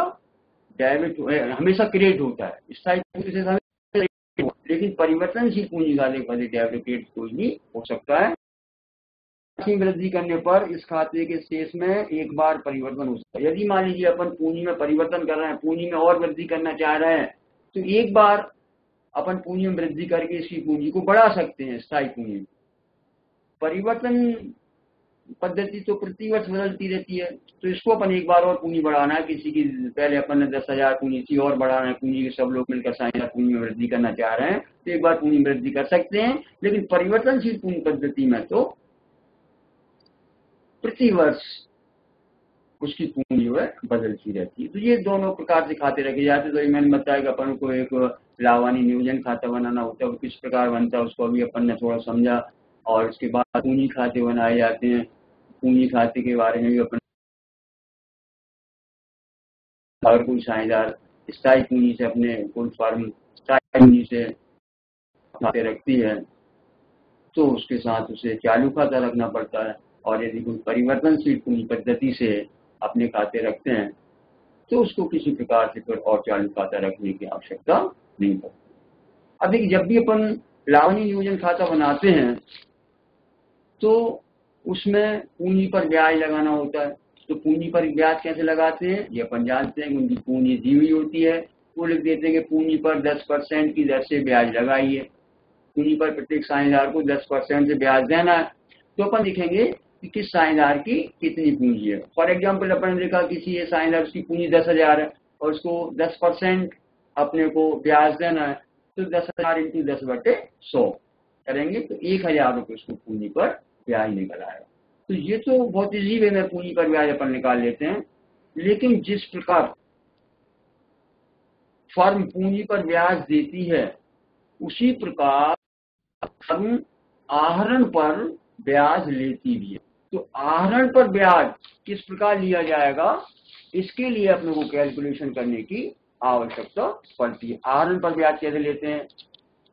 डेबिट हमेशा क्रेडिट होता है। स्थायी पूंजी से लेकिन परिवर्तनशील पूंजी का डेबिट कोई नहीं हो सकता है। वृद्धि करने पर इस खाते के शेष में एक बार परिवर्तन हो सकता है। यदि मान लीजिए अपन पूंजी में परिवर्तन कर रहे हैं, पूंजी में और वृद्धि करना चाह रहे हैं तो एक बार अपन पूंजी में वृद्धि करके इसकी पूंजी को बढ़ा सकते हैं, स्थायी पूंजी परिवर्तन पद्धति तो प्रतिवर्ष बदलती रहती है तो इसको अपन एक बार और पूंजी बढ़ाना है, किसी की पहले अपन ने दस हज़ार पूंजी थी और बढ़ाना है पूंजी के सब लोग मिलकर साइना पूंजी में वृद्धि करना चाह रहे हैं तो एक बार पूंजी वृद्धि कर सकते हैं, लेकिन परिवर्तनशील पूंजी पद्धति में तो प्रति वर्ष उसकी पूंजी जो है बदलती रहती है। तो ये दोनों प्रकार से खाते रखे जाते तो मैंने बताया कि अपन को एक लावानी, नियोजन खाता बनाना होता है, वो किस प्रकार बनता है, उसको अभी अपन ने थोड़ा समझा और उसके बाद पूंजी खाते बनाए जाते हैं। पूंजी खाते के बारे में भी अपन अगर कोई साझेदार स्थायी पूंजी से अपने कुल फार्म स्थायी पूंजी से खाते रखती है तो उसके साथ उसे चालू खाता रखना पड़ता है और यदि कोई परिवर्तनशील पूंजी पद्धति से अपने खाते रखते हैं तो उसको किसी प्रकार से फिर और चालू खाता रखने की आवश्यकता नहीं पड़ती अब जब भी अपन लावनी नियोजन खाता बनाते हैं तो उसमें पूंजी पर ब्याज लगाना होता है। तो पूंजी पर ब्याज कैसे लगाते हैं? ये अपन जानते हैं उनकी पूंजी दी हुई होती है। वो लिख देते हैं कि पूंजी पर 10 परसेंट की दर से ब्याज लगाई है पूंजी पर प्रत्येक साझेदार को 10 परसेंट से ब्याज देना है। तो अपन देखेंगे कि किस साझेदार की कितनी पूंजी है। फॉर एग्ज़ाम्पल अपन ने देखा किसी साझेदार, उसकी पूंजी दस हज़ार है और उसको दस परसेंट अपने को ब्याज देना है तो दस हज़ार इंटू दस बटे सौ करेंगे तो एक हज़ार रुपये उसको पूंजी पर ब्याज निकल आएगा तो ये तो बहुत इजी वे में पूंजी पर ब्याज अपन निकाल लेते हैं। लेकिन जिस प्रकार फर्म पूंजी पर ब्याज देती है, उसी प्रकार फर्म आहरण पर ब्याज लेती भी है। तो आहरण पर ब्याज किस प्रकार लिया जाएगा, इसके लिए अपने को कैलकुलेशन करने की आवश्यकता पड़ती है आहरण पर ब्याज कैसे लेते हैं,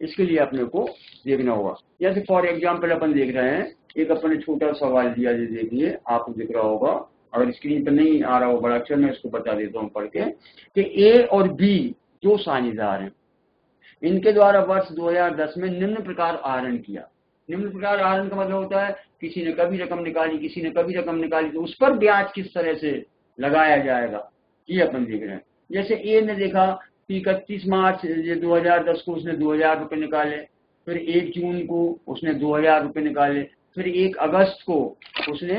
इसके लिए अपने को देखना होगा। जैसे फॉर एग्ज़ाम्पल अपन देख रहे हैं, एक अपने छोटा सवाल दिया देखिए आपको दिख रहा होगा, अगर स्क्रीन पर नहीं आ रहा हो बड़ा अक्षर, मैं इसको बता देता हूँ पढ़ के, कि ए और बी दो साझेदार हैं, इनके द्वारा वर्ष 2010 में निम्न प्रकार आहरण किया। निम्न प्रकार आहरण का मतलब होता है, किसी ने कभी रकम निकाली, किसी ने कभी रकम निकाली तो उस पर ब्याज किस तरह से लगाया जाएगा, ये अपन देख रहे हैं। जैसे ए ने देखा कि इकतीस मार्च दो हज़ार दस को उसने दो हज़ार रुपये निकाले, फिर एक जून को उसने दो हज़ार रुपये निकाले, फिर एक अगस्त को उसने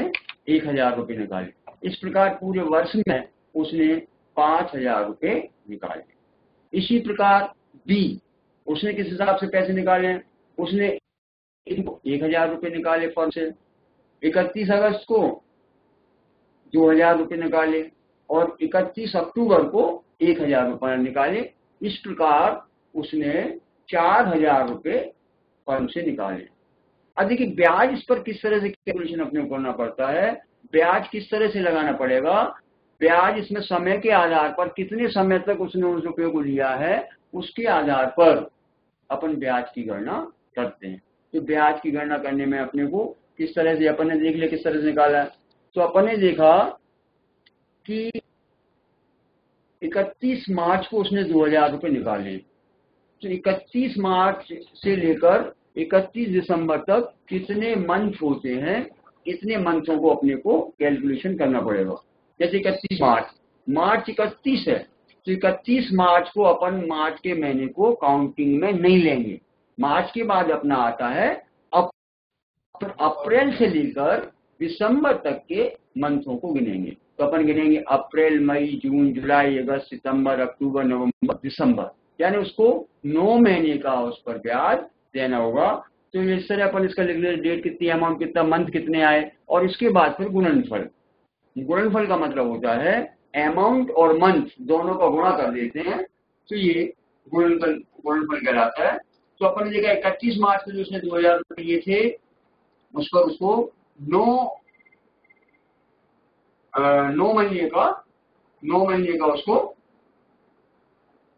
एक हज़ार रुपये निकाले। इस प्रकार पूरे वर्ष में उसने पाँच हज़ार रुपये निकाले। इसी प्रकार बी उसने किस हिसाब से पैसे निकाले? उसने एक हज़ार रुपये निकाले फर्म से। इकतीस अगस्त को दो हज़ार रुपये निकाले। और इकतीस अक्टूबर को एक हज़ार रुपये निकाले। इस प्रकार उसने चार हज़ार रुपये फर्म से निकाले। अब देखिए, ब्याज इस पर किस तरह से कैलकुलेशन अपने करना पड़ता है? ब्याज किस तरह से लगाना पड़ेगा? ब्याज इसमें समय के आधार पर, कितने समय तक उसने उस रुपये को लिया है, उसके आधार पर अपन ब्याज की गणना करते हैं। तो ब्याज की गणना करने में अपने को किस तरह से, अपन ने देख लिया किस तरह से निकाला तो अपन ने देखा कि 31 मार्च को उसने दो हज़ार रुपये निकाले तो 31 मार्च से लेकर 31 दिसंबर तक कितने मंथ होते हैं इतने मंथों को अपने को कैलकुलेशन करना पड़ेगा। जैसे इकतीस मार्च मार्च इकतीस है तो इकतीस मार्च को अपन मार्च के महीने को काउंटिंग में नहीं लेंगे। मार्च के बाद अपना आता है अप्रैल से लेकर दिसंबर तक के मंथों को गिनेंगे। तो अपन गिनेंगे अप्रैल, मई, जून, जुलाई, अगस्त, सितंबर, अक्टूबर, नवंबर, दिसंबर। यानी उसको नौ महीने का उस पर ब्याज देना होगा। तो इस तरह अपन इसका लिख ले डेट कितनी अमाउंट कितना मंथ कितने आए, और इसके बाद फिर गुणनफल। गुणनफल का मतलब होता है अमाउंट और मंथ दोनों का गुणा कर देते हैं। तो ये गुणनफल गुणनफल कहलाता है। तो अपन ने देखा इकतीस मार्च को जो उसने दो हज़ार रुपये थे, उस पर उसको नौ नौ महीने का, नौ महीने का उसको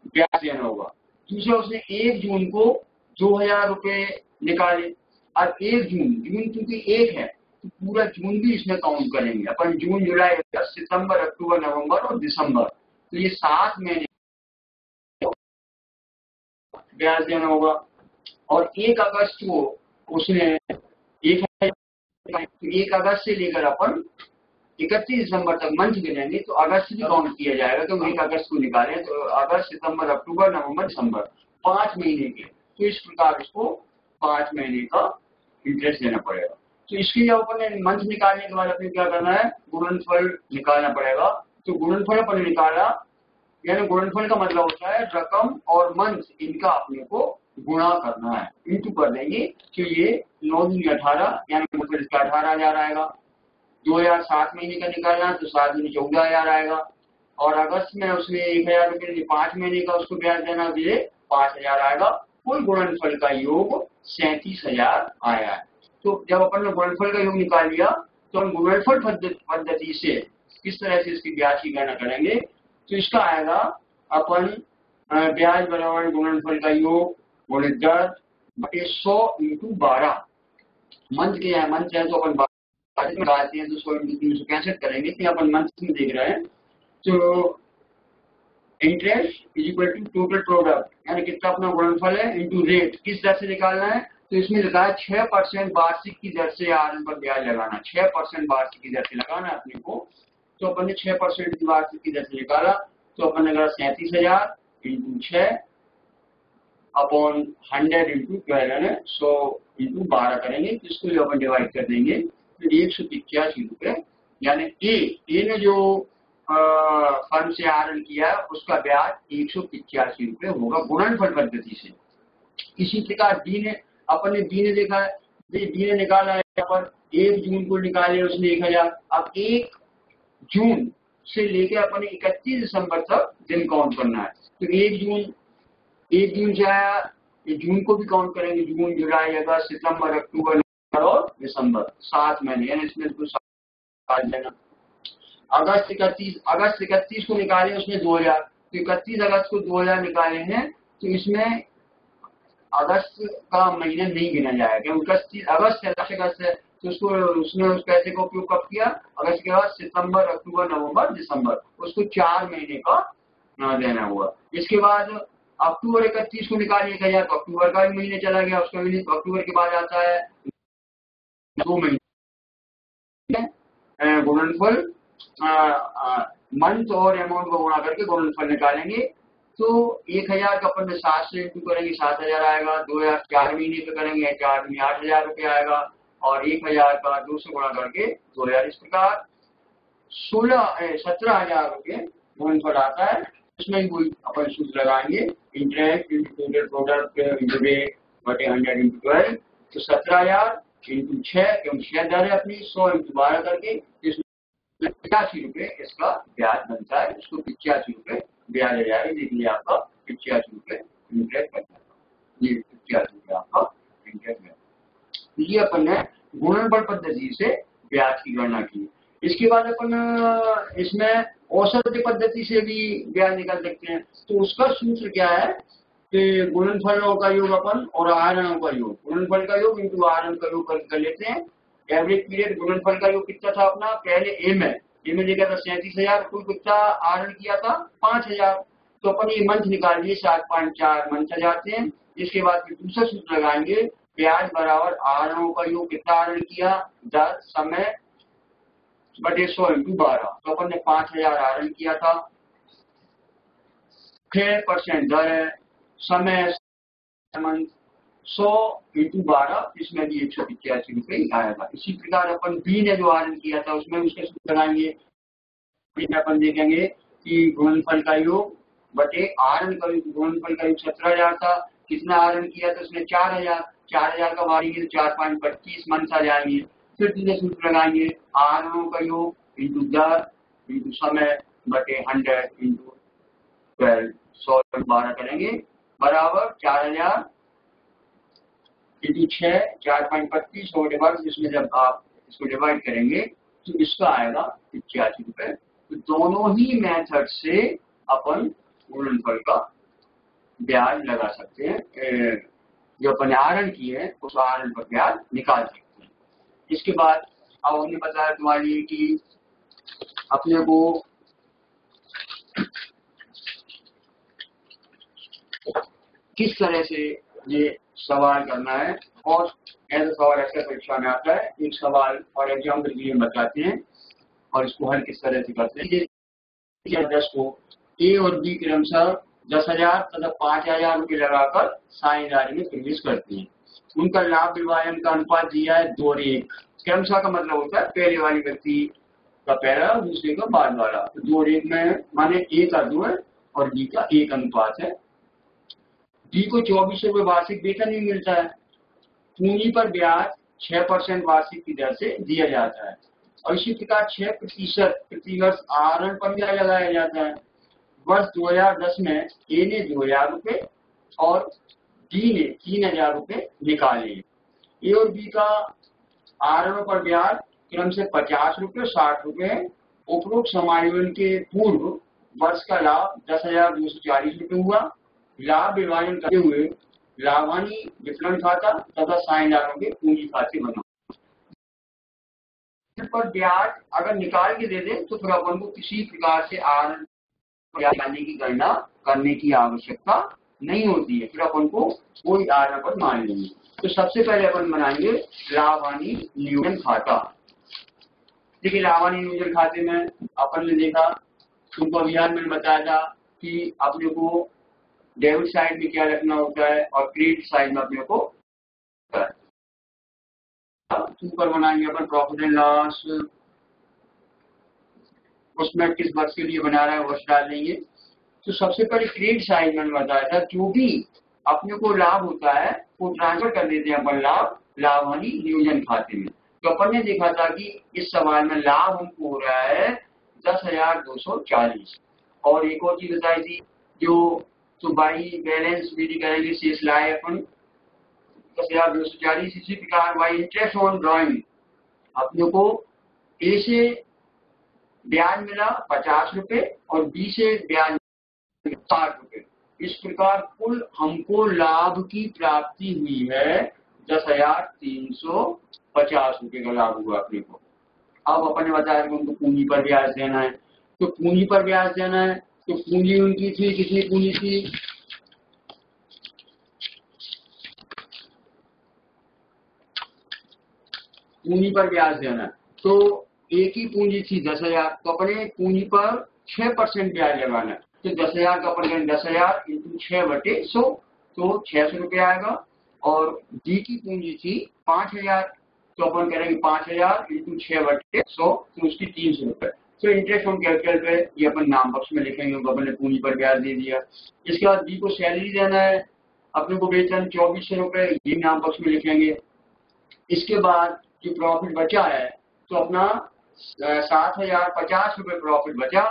ब्याज देना होगा। दूसरा उसने एक जून को दो हज़ार रुपए निकाले। और एक जून जून क्योंकि एक है तो पूरा जून भी इसमें काउंट करेंगे। अपन जून, जुलाई सितंबर, अक्टूबर, नवंबर और दिसंबर। तो ये सात महीने ब्याज देना होगा। और एक अगस्त को उसने एक एक अगस्त से लेकर अपन इकतीस दिसंबर तक मंच गिनेंगे तो अगस्त भी काउंट किया जाएगा? तो एक अगस्त को निकालें तो अगस्त, सितंबर, अक्टूबर, नवंबर, दिसंबर, पाँच महीने के। तो इस प्रकार इसको पाँच महीने का इंटरेस्ट देना पड़ेगा। तो इसके लिए अपन मंथ निकालने के बाद अपने क्या करना है? गुणनफल निकालना पड़ेगा। तो गुणनफल अपन निकाला। यानी गुणनफल का मतलब होता है रकम और मंथ इनका अपने को गुणा करना है। इंटू कर देंगे तो ये नौ दिन अठारह, यानी मतलब अठारह हज़ार आएगा। दो हज़ार सात महीने का निकालना तो सात दिन चौदह हज़ार आएगा। और अगस्त में उसने एक हज़ार रुपये पाँच महीने का उसको ब्याज देना ये पाँच हज़ार आएगा। कुल गुणनफल का योग सैतीस हज़ार आया है। तो जब अपन ने गुणनफल का योग निकाल लिया तो हम गुणनफल पद्धति से किस तरह से इसकी ब्याज की गणना करेंगे? तो इसका आएगा, अपन ब्याज बराबर गुणनफल का योग, गुणित दस बटे सौ इंटू बारह। मंथ के है, मंथ है तो अपन बारह में लगाते हैं तो इंटू तीन सौ करेंगे तो अपन मंथ में देख रहे हैं। तो interest is equal to total product यानी कितना अपना गुणनफल है इंटू रेट किस दर से निकालना है? तो इसमें है छह परसेंट वार्षिक की दर से आर पर ब्याज लगाना, छह परसेंट वार्षिक की दर से लगाना है अपने को। तो अपन ने छह परसेंट की वार्षिक की दर से निकाला तो अपन ने कहा सैंतीस हज़ार इंटू छह अपॉन हंड्रेड इंटू ट्वेल्व सौ इंटू बारह करेंगे इसको अपन डिवाइड कर देंगे? एक सौ पिचासी रुपये यानी ए ए ने जो फर्म से आरण किया, उसका ब्याज एक सौ पिचासी रुपये होगा गुणनफल पद्धति से। इसी प्रकार बी ने, अपन बी ने देखा बी ने निकाला है यहाँ पर, एक जून को निकाले उसने एक हज़ार अब एक जून से लेके अपने इकतीस दिसंबर तक दिन काउंट करना है। तो एक जून एक जून से आया जून को भी काउंट करेंगे, जून, जुलाई, अगस्त, सितंबर, अक्टूबर नवंबर और दिसंबर। सात महीने, यानी इसमें सात देना अगस्त इकतीस अगस्त इकतीस को निकाले उसमें दो हज़ार। तो इकतीस अगस्त को दो हज़ार निकाले हैं तो इसमें अगस्त का महीना नहीं गिना जाएगा। इकतीस अगस्त है, दस अगस्त है तो उसको उसने उस पैसे का उपयोग कब किया? अगस्त के बाद सितंबर, अक्टूबर, नवंबर, दिसंबर। उसको चार महीने का देना हुआ। इसके बाद अक्टूबर इकतीस को निकालिए गया तो अक्टूबर का भी महीने चला गया, उसका तो अक्टूबर के बाद आता है महीने गुणनफल मंथ और अमाउंट को गुणा करके गुणनफल निकालेंगे। तो एक हज़ार का अपन सात से इंटू करेंगे, सात हज़ार आएगा। दो हज़ार चार महीने पे करेंगे चार महीने आठ हज़ार रुपये आएगा। और एक हज़ार का दो से गुणा करके दो हज़ार इस प्रकार। सोलह सत्रह हज़ार रुपये गुणनफल आता है। उसमें कोई अपन सूत्र लगाएँगे। Interest into total product into rate बटे हंड्रेड इंटू ट्वेल्व तो सत्रह हज़ार इंटू छह क्योंकि छह दर है अपनी, सौ इंटू बारह करके इसमें पिचासी रुपये इसका ब्याज बनता है, इसको पिचासी रुपये ब्याज आ जाएगा देखिए आपका पिचासी रुपये इंटरेस्ट बन जाएगा ये पिचासी रुपये आपका इंटरेस्ट है। ये अपन ने गुणनफल पद्धति से ब्याज की गणना की। इसके बाद अपन इसमें औसत पद्धति से भी ब्याज निकाल सकते हैं। तो उसका सूत्र क्या है? कि गुणनफलों का योग अपन और आहरणों का योग। गुणनफल का योग इंटू आहरण का योग कर लेते हैं। एवरेज पीरियड गुणनफल का योग कितना था अपना? पहले एम है। एम में देखा था सैंतीस हज़ार कुल कितना आहरण किया था? पाँच हज़ार। तो अपन ये मंथ निकाल लिए, सात पॉइंट चार मंथ आ जाते हैं इसके बाद फिर दूसरा सूत्र लगाएँगे, ब्याज बराबर आहरणों का योग कितना आरण किया? दस समय बटे सौ इंटू बारह। तो अपन ने पाँच हज़ार आरण किया था। छह परसेंट दर है। समय सौ इंटू बारह, इसमें भी एक सौ पिचासी रुपये आया था। इसी प्रकार अपन बी ने जो आरन किया था, उसमें उसके सूत्र लगाएँगे अपन देखेंगे कि गुणनफल का योग बटे आरन का गुणनफल का योग सत्रह हज़ार था। कितना आरन किया था उसने? चार हज़ार। चार हज़ार का मारेंगे तो चार पाँच पच्चीस मंथ आ जाएँगे। फिर तीसरे सूत्र लगाएँगे। आरणों का योग इंटू दर इंटू समय बटे हंड्रेड इंटू ट्वेल्व सौ बारह करेंगे। बराबर चार हज़ार इंटू छह, चार पॉइंट पच्चीस और डिवाइड इसमें जब आप इसको डिवाइड करेंगे तो इसका आएगा इक्यासी रुपए। तो दोनों ही मेथड से अपन गुणनफल का ब्याज लगा सकते हैं। जो अपन आरण की है, उस आरण पर ब्याज निकाल सकते हैं। इसके बाद, अब हमने बताया तुम्हारे कि अपने को किस तरह से ये सवाल करना है? और ऐसा सवाल ऐसा परीक्षा में आता है, एक सवाल और एग्ज़ाम के लिए बताते हैं और इसको हल किस तरह से करते हैं। दस को ए और बी क्रमशः दस हज़ार तथा पाँच हज़ार रूपए लगाकर साझेदारी में प्रवेश करते हैं। उनका लाभ विभाजन का अनुपात दिया है दो रेख क्रमशः का मतलब होता है पहले वाली व्यक्ति का पहला दूसरे का बाद वाला। तो दो रेख में, माने ए का दो है और बी का एक अनुपात है। डी को चौबीस रुपए वार्षिक वेतन भी मिलता है। पूंजी पर ब्याज छह परसेंट वार्षिक की दर से दिया जाता है। और इसी प्रकार छह प्रतिशत प्रतिवर्ष आहरण पर ब्याज लगाया जाता है। वर्ष 2010 में ए ने दो हज़ार रूपए और डी ने तीन हज़ार रूपए निकाले। ए और बी का आहरण पर ब्याज क्रम से पचास रूपए साठ रूपए उपरोक्त समायोजन के पूर्व वर्ष का लाभ दस हज़ार दो सौ चालीस रूपए हुआ। लाभ विभाजन करते हुए लाभानी वितरण खाता तथा साझेदारों के पूंजी खाते बना। पर ब्याज अगर निकाल के दे दे तो फिर अपन को किसी प्रकार से आर जाने की गणना करने की आवश्यकता नहीं होती है। फिर अपन को कोई आर अपन मान लेंगे। तो सबसे पहले अपन बनाएँगे लाभानी नियोजन खाता। देखिए लाभानी नियोजन खाते में अपन ने देखा तुमको अभियान में बताया था कि अपने को डेबिट साइड में क्या रखना होता है और क्रेडिट साइड में अपने को ऊपर बनाएँगे अपन प्रॉफिट एंड लॉस उसमें किस वर्ष के लिए बना रहा है वर्ष डाल देंगे। तो सबसे पहले क्रेडिट साइड में बताया था जो भी अपने को लाभ होता है, वो ट्रांसफ़र कर देते हैं अपन लाभ लाभ हानि नियोजन खाते में। तो अपन ने देखा था कि इस सवाल में लाभ हमको हो रहा है दस हज़ार दो सौ चालीस। और एक और चीज़ बताई थी, जो तो विधि करेंगे शेष लाए अपन। दस हज़ार दो सौ चालीस इसी प्रकार बाई इंटरेस्ट ऑन ड्रॉइंग अपने को ए से ब्याज मिला पचास रुपए और बी से ब्याज साठ रुपए। इस प्रकार कुल हमको लाभ की प्राप्ति हुई है दस हज़ार तीन सौ पचास रुपए का लाभ हुआ अपने को। अब अपन बताया कि उनको पूंजी पर ब्याज देना है। तो पूंजी पर ब्याज देना है तो पूंजी उनकी थी, कितनी पूंजी थी? पूंजी पर ब्याज देना। तो एक ही पूंजी थी दस हज़ार तो अपने पूंजी पर छह परसेंट ब्याज लगाना। तो दस हज़ार का अपन दस हज़ार इंटू छह बटे सौ तो छह सौ रुपया आएगा। और डी की पूंजी थी पाँच हज़ार तो अपन करेंगे पाँच हज़ार इंटू छह बटे सौ तो उसकी तीन सौ रुपए तो इंटरेस्ट ऑन कैपिटल पे ये अपन नाम पक्ष में लिखेंगे अपन ने पूंजी पर ब्याज दे दिया। इसके बाद बी को सैलरी देना है, अपने को वेतन चौबीस सौ रुपए, ये नाम बक्स में लिखेंगे। इसके बाद जो प्रॉफिट बचा है तो अपना सात हज़ार पचास रुपए प्रॉफिट बचा,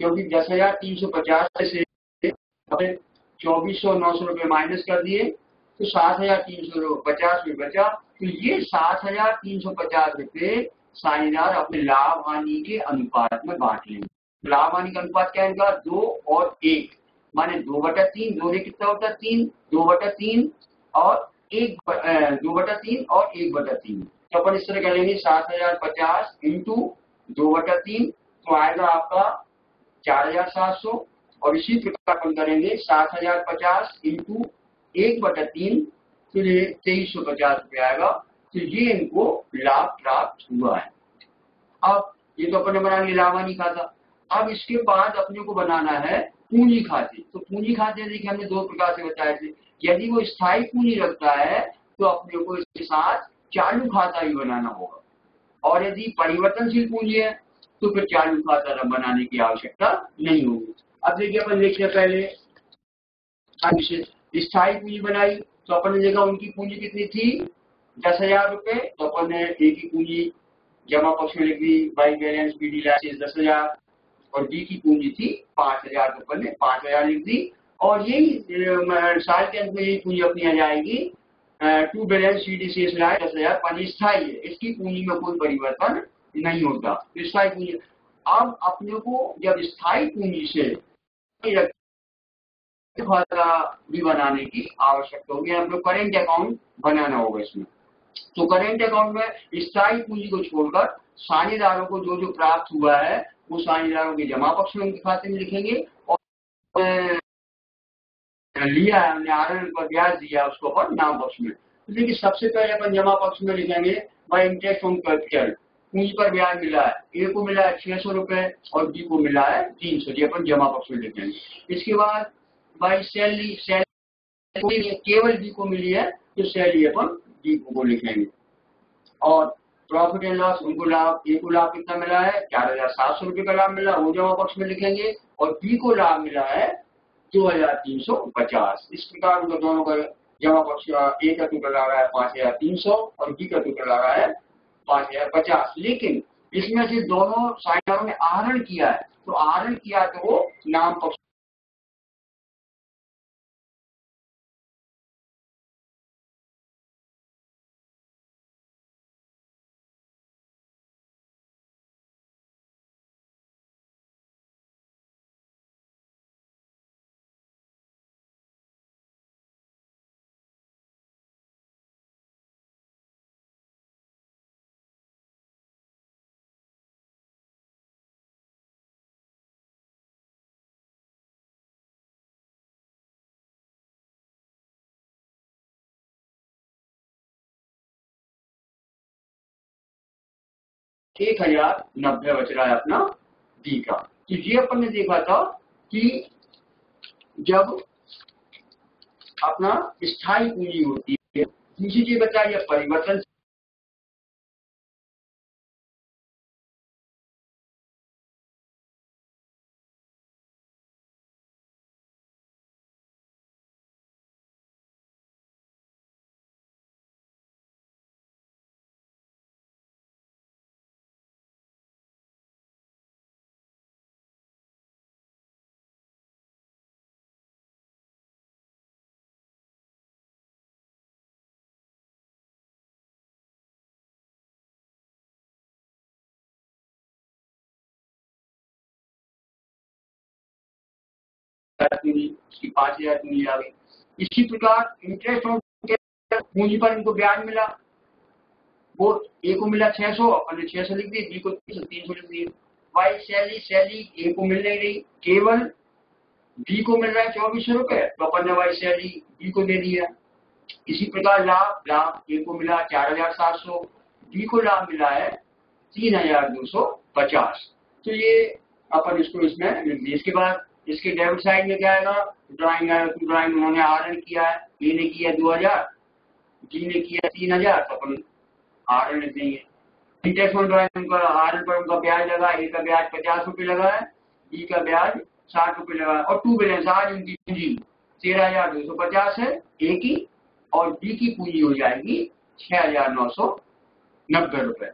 क्योंकि दस हज़ार तीन सौ पचास से चौबीस सौ नौ सौ रुपए माइनस कर दिए तो सात हज़ार तीन सौ पचास रुपये बचा। तो ये सात हज़ार तीन सौ पचास रुपये साझेदार अपने लाभ हानि के अनुपात में बांट लेंगे। लाभ हानि का अनुपात क्या इनका? दो और एक। माने दो बटा तीन, दो ने कितना होता है तीन? दो बटा तीन और एक दो बटा तीन और एक बटा तीन। तो अपन इस तरह कह लेंगे, सात हज़ार पचास इंटू दो बटा तीन तो आएगा आपका चार हज़ार सात सौ। और इसी प्रकार अपन करेंगे, सात हज़ार पचास इंटू एक बटा तीन तो ये तेईस सौ पचास रुपया आएगा। तो ये इनको लाभ प्राप्त हुआ है। अब, ये तो अपने बना लिया लाभानी खाता। अब इसके बाद अपने को बनाना है पूंजी खाते। तो पूंजी खाते देखिए, हमने दो प्रकार से बताए थे। यदि वो स्थायी पूंजी रखता है तो अपने को इसके साथ चालू खाता भी बनाना होगा। और यदि परिवर्तनशील पूंजी है तो फिर चालू खाता बनाने की आवश्यकता नहीं होगी। अब देखिए, अपन देखते हैं पहले स्थायी पूंजी बनाई तो अपन ने देखा उनकी पूंजी कितनी थी? दस हज़ार रुपए तो अपन ने ए की पूंजी जमा पक्ष में लिख दी by balance B D license दस हज़ार, और बी की पूंजी थी पाँच हज़ार तो अपन ने पाँच हज़ार लिख दी। और यही साल के अंत में यही पूंजी अपनी आ जाएगी। To balance C D C S लाए दस हज़ार पानी स्थायी है। इसकी पूंजी में कोई परिवर्तन नहीं होता। स्थायी पूंजी। अब अपने को जब स्थायी पूंजी से खाता भी बनाने की आवश्यकता होगी। हम लोग करेंट अकाउंट बनाना होगा इसमें। तो करेंट अकाउंट में स्थायी पूंजी को छोड़कर साझेदारों को जो जो प्राप्त हुआ है, वो साझेदारों के जमा पक्ष में उनके खाते में लिखेंगे और लिया है, हमने आर पर ब्याज दिया उसको अपन नाम पक्ष में। लेकिन सबसे पहले अपन जमा पक्ष में लिखेंगे बाई इंटरेस्ट ऑन कैपिटल पूंजी पर ब्याज मिला है ए को मिला है छह सौ रुपए और बी को मिला है तीन सौ, ये अपन जमा पक्ष में लिखेंगे। इसके बाद बाई सैलरी सैलरी केवल बी को मिली है तो सैलरी अपन बी को लिखेंगे। और प्रॉफिट एंड लॉस उनको लाभ ए को लाभ कितना मिला है? चार हज़ार सात सौ रुपए का लाभ मिला। वो जमा पक्ष में लिखेंगे और बी को लाभ मिला है, दो हज़ार तीन सौ पचास। इस प्रकार उनका दोनों का जमा पक्ष ए का टोटल लगा है पाँच हज़ार तीन सौ और बी का आ रहा है पाँच हज़ार पचास। लेकिन इसमें से दोनों साइडरों ने आहरण किया है। तो आहरण किया तो वो नाम पक्ष एक हज़ार नब्बे बच रहा है अपना डी का। तो ये अपन ने देखा था कि जब अपना स्थायी पूंजी होती है दूसरी चीज़ बताया परिवर्तन पूंजी उसकी पाँच हज़ार पूंजी आ गई इसी प्रकार इंटरेस्ट ऑन पूंजी पर इनको ब्याज मिला। वो ए को मिला छह सौ, अपन छह सौ लिख दी बी को तीन सौ तीन सौ लिख दिए। वाई सैलरी सैलरी ए को मिल नहीं रही। केवल बी को मिल रहा है चौबीस सौ रुपए तो अपन ने वाई सैलरी बी को दे दिया। इसी प्रकार लाभ लाभ ए को मिला चार हज़ार सात सौ बी को लाभ मिला है तीन हज़ार दो सौ पचास। तो ये अपन इसको इसमें, इसके बाद इसके डेबिट साइड में क्या आएगा ड्राइंग ड्राइंग उन्होंने आर किया है ए ने किया दो हज़ार जी ने किया तीन हज़ार तो अपन आर एन देंगे। इंटरेस्ट ऑन ड्राइंग उनका आर पर उनका ब्याज लगा ए का ब्याज पचास रुपये लगा है बी का ब्याज साठ रुपये लगा है, और टू बैलेंस आज उनकी पूंजी तेरह हज़ार दो सौ पचास है ए की, और बी की पूंजी हो जाएगी छह हज़ार नौ सौ नब्बे रुपए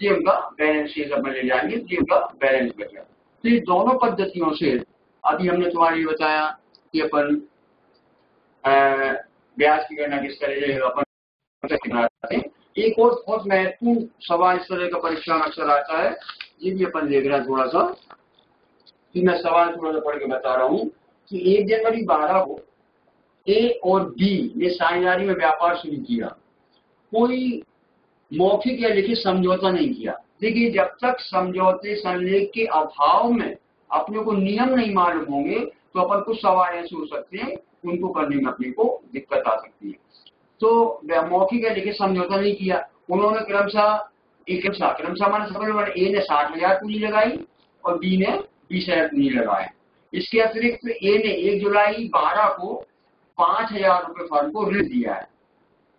ये उनका बैलेंस शीट अपन ले जाएँगे, ये उनका बैलेंस बचा तो ये दोनों पद्धतियों से अभी हमने तुम्हारे लिए बताया कि अपन ब्याज की गणना किस तरह से एक और बहुत महत्वपूर्ण सवाल इस तरह का परीक्षा अक्सर आता है, ये भी अपन देख रहे हैं थोड़ा सा कि मैं सवाल थोड़ा सा पढ़ के बता रहा हूँ कि एक जनवरी बारह को ए और बी ने साझेदारी में व्यापार शुरू किया। कोई मौखिक या लिखित समझौता नहीं किया। देखिए, जब तक समझौते संलेख के अभाव में अपने को नियम नहीं मालूम होंगे तो अपन कुछ सवाल ऐसे हो सकते हैं, उनको करने में अपने को दिक्कत आ सकती है। तो मौखिक है, लेकिन समझौता नहीं किया। उन्होंने क्रमशः एक क्रमशः क्रमशः माना समझ ए ने साठ हज़ार पूंजी लगाई और बी ने बीस हज़ार पूंजी लगाए। इसके अतिरिक्त ए ने एक जुलाई बारह को पाँच हज़ार रुपए फर्म को ऋण दिया है।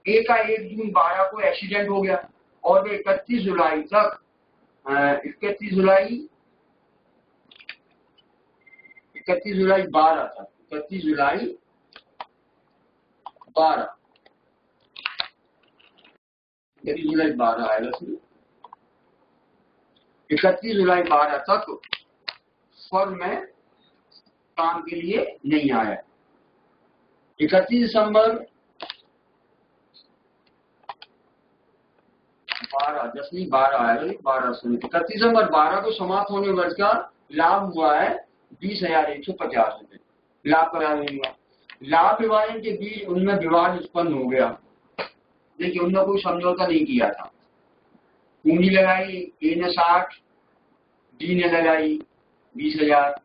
ए का एक जून बारह को एक्सीडेंट हो गया और वे इकतीस जुलाई तक इकतीस जुलाई इकतीस जुलाई बारह था इकतीस जुलाई बारह। इकतीस जुलाई बारह आएगा इसमें। इकतीस जुलाई बारह तक फर्म में काम के लिए नहीं आया। इकतीस दिसंबर बारह दसवीं बारह आएगा बारह सुन। इकतीस दिसंबर बारह को समाप्त होने वर्ष का लाभ हुआ है बीस हज़ार एक सौ पचास करा दूँगा लाभ विभाजन के बीच उनमें विवाद उत्पन्न हो गया। देखिए उनने कोई समझौता नहीं किया था। पूंजी लगाई ए ने साठ डी ने लगाई, बीस हज़ार।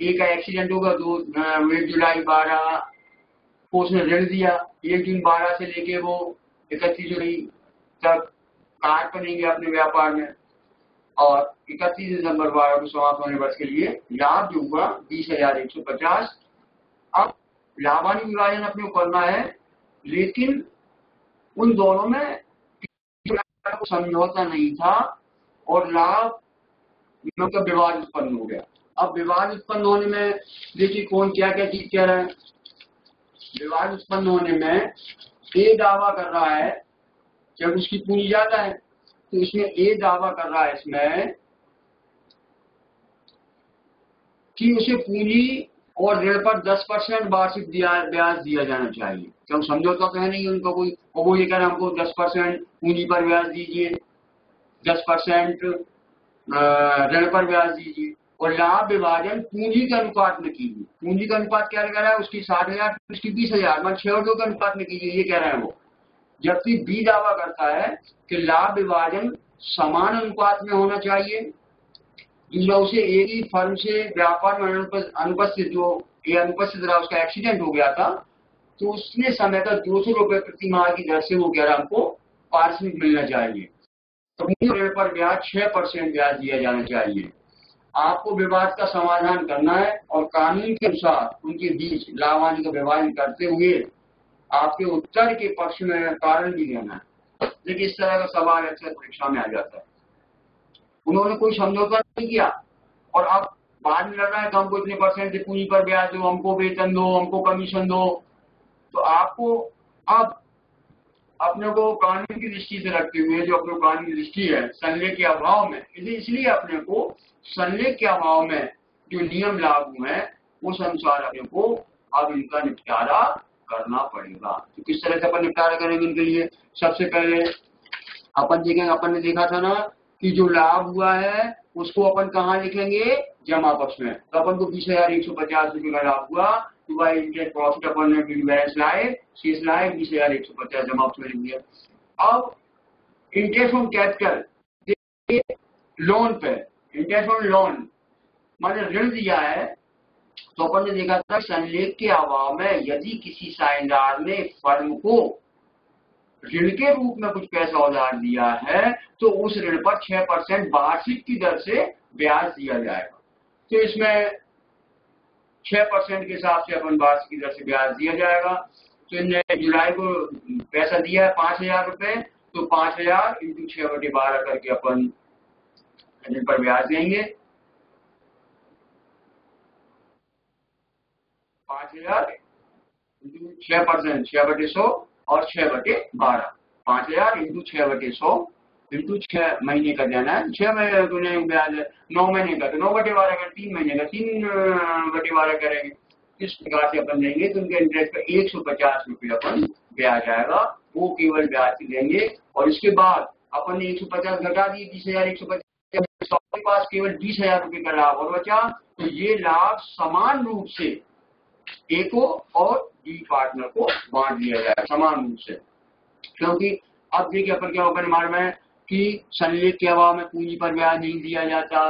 ए का एक्सीडेंट होगा, दो एक जुलाई बारह। को उसने ऋण दिया। एक जून बारह से लेके वो इकतीस जुलाई तक कार बनेंगे अपने व्यापार में। और इकतीस दिसंबर बारह को समाप्त होने वर्ष के लिए लाभ जो हुआ, बीस हज़ार एक सौ पचास। अब लाभानी विभाजन अपने करना है, लेकिन उन दोनों में समझौता नहीं था और लाभ का विवाद उत्पन्न हो गया। अब विवाद उत्पन्न होने में देखिए कौन क्या क्या चीज़ कह रहा है। विवाद उत्पन्न होने में ए दावा कर रहा है, जब उसकी पूंजी ज़्यादा है तो इसमें ए दावा कर रहा है इसमें कि उसे पूंजी और ऋण पर 10 परसेंट वार्षिक ब्याज दिया जाना चाहिए। क्यों? समझौता तो है नहीं उनका कोई, और वो ये कह रहे हमको 10 परसेंट पूंजी पर ब्याज दीजिए। 10 परसेंट ऋण पर ब्याज दीजिए। और लाभ विभाजन पूंजी के अनुपात में कीजिए। पूंजी का अनुपात क्या लगा रहा है? उसकी साठ हज़ार उसकी बीस हज़ार, मान छह के अनुपात में कीजिए, ये कह रहे हैं वो। जबकि बी दावा करता है कि लाभ विभाजन समान अनुपात में होना चाहिए। दूसरा उसे एक ही फर्म से व्यापार में अनुपस्थित जो, ये अनुपस्थित रहा, उसका एक्सीडेंट हो गया था तो उसने समय का दो सौ रुपए प्रति माह की दर से वो कह रहा हमको पारिश्रमिक मिलना चाहिए। तो ऋण पर ब्याज छह परसेंट ब्याज दिया जाना चाहिए। आपको विवाद का समाधान करना है और कानून के अनुसार उनके बीच लाभानी का विभाजन करते हुए आपके उत्तर के पक्ष में कारण भी लेना है। लेकिन इस तरह का सवाल अक्सर परीक्षा में आ जाता है। उन्होंने कोई समझौता नहीं किया और अब बाद में लग रहा है कि हमको इतने परसेंट पूंजी पर ब्याज दो, हमको वेतन दो, हमको कमीशन दो। तो आपको अब अपने को कानून की दृष्टि से रखते हुए, जो अपने कानून की दृष्टि है संदेह के अभाव में इसलिए अपने को संदेह के अभाव में जो नियम लागू है उस अनुसार अपने को अब इनका निपटारा करना पड़ेगा। तो किस तरह से अपन निपटारा करेंगे इनके लिए? सबसे पहले अपन देखेंगे, अपन ने देखा था ना कि जो लाभ हुआ है, उसको अपन कहाँ लिखेंगे जमा पक्ष में। तो अपन को बीस हज़ार एक सौ पचास रुपए का लाभ हुआ। तो भाई इंटरेस्ट प्रॉफिट अपन ने बैलेंस लाए, शेष लाए, बीस हज़ार एक सौ पचास जमा पक्ष में लिख दिया। अब इंटरेस्ट ऑन कैपिटल लोन पे इंटरेस्ट ऑन लोन मैंने ऋण दिया है तो अपन ने देखा था संलेख के अभाव में यदि किसी साइनदार ने फर्म को ऋण के रूप में कुछ पैसा उधार दिया है तो उस ऋण पर छह परसेंट वार्षिक की दर से ब्याज दिया जाएगा। तो इसमें छह परसेंट के हिसाब से अपन वार्षिक की दर से ब्याज दिया जाएगा। तो इनने जुलाई को पैसा दिया है पाँच हज़ार रुपए तो पाँच हज़ार इंटू छह बटे बारह करके अपन ऋण पर ब्याज देंगे। पाँच हज़ार इंटू छह परसेंट, छह बटे सौ और छह बटे बारह। पाँच हज़ार इंटू छह बटे सौ, इंटू छह महीने का देना है। छह महीने तो ब्याज नौ महीने का। तो नौ बटे बारह का तीन महीने का, तीन बटे बारह करेंगे, इस प्रकार से अपन देंगे तो उनके इंटरेस्ट का एक सौ पचास रुपये अपन ब्याज आएगा। वो केवल ब्याज देंगे और इसके बाद अपन ने एक सौ पचास घटा दिए, बीस हज़ार एक सौ पचास। के पास केवल बीस हज़ार रुपये का लाभ और बचा तो ये लाभ समान रूप से ए को और बी पार्टनर को बांट दिया जाए समान रूप से। क्योंकि अब देखिए अपन क्या होगा मालूम है कि संलेख के अभाव में पूंजी पर ब्याज नहीं दिया जाता।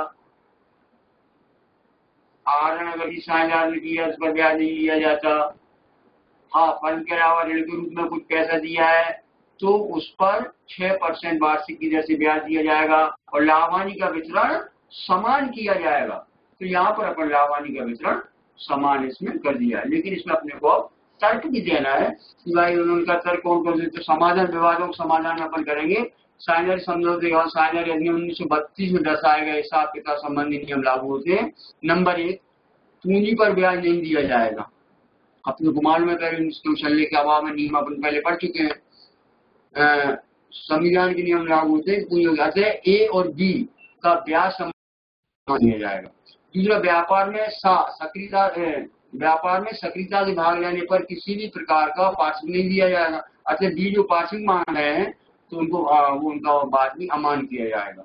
आरण अगर ने किया उस पर ब्याज नहीं दिया जाता। हाँ फंड के अलावा ऋण के रूप में कुछ पैसा दिया है तो उस पर छह परसेंट वार्षिक की दर से ब्याज दिया जाएगा और लाभानी का वितरण समान किया जाएगा। तो यहाँ पर अपन लाभानी का वितरण समान इसमें कर दिया है। लेकिन इसमें अपने को तर्क भी देना है कि भाई उनका तर्क कौन कौन से तो समाधान, विवादों का समाधान अपन करेंगे। साइनर समझौते और साइनर अधिनियम उन्नीस सौ बत्तीस में दर्शाए गए हिसाब किताब संबंधी नियम लागू होते हैं। नंबर एक, पूंजी पर ब्याज नहीं दिया जाएगा। अपने गुमान में करें चलने के अभाव में नियम अपन पहले पढ़ चुके हैं। संविधान के नियम लागू होते हैं, पूंजी ए और बी का ब्याज दिया जाएगा। दूसरा व्यापार में सक्रियता व्यापार में सक्रियता से भाग लेने पर किसी भी प्रकार का पार्षिक नहीं दिया जाएगा अच्छा डी जो पार्षिक मांग रहे हैं तो उनको आ, वो उनका बाद में अमान किया जाएगा।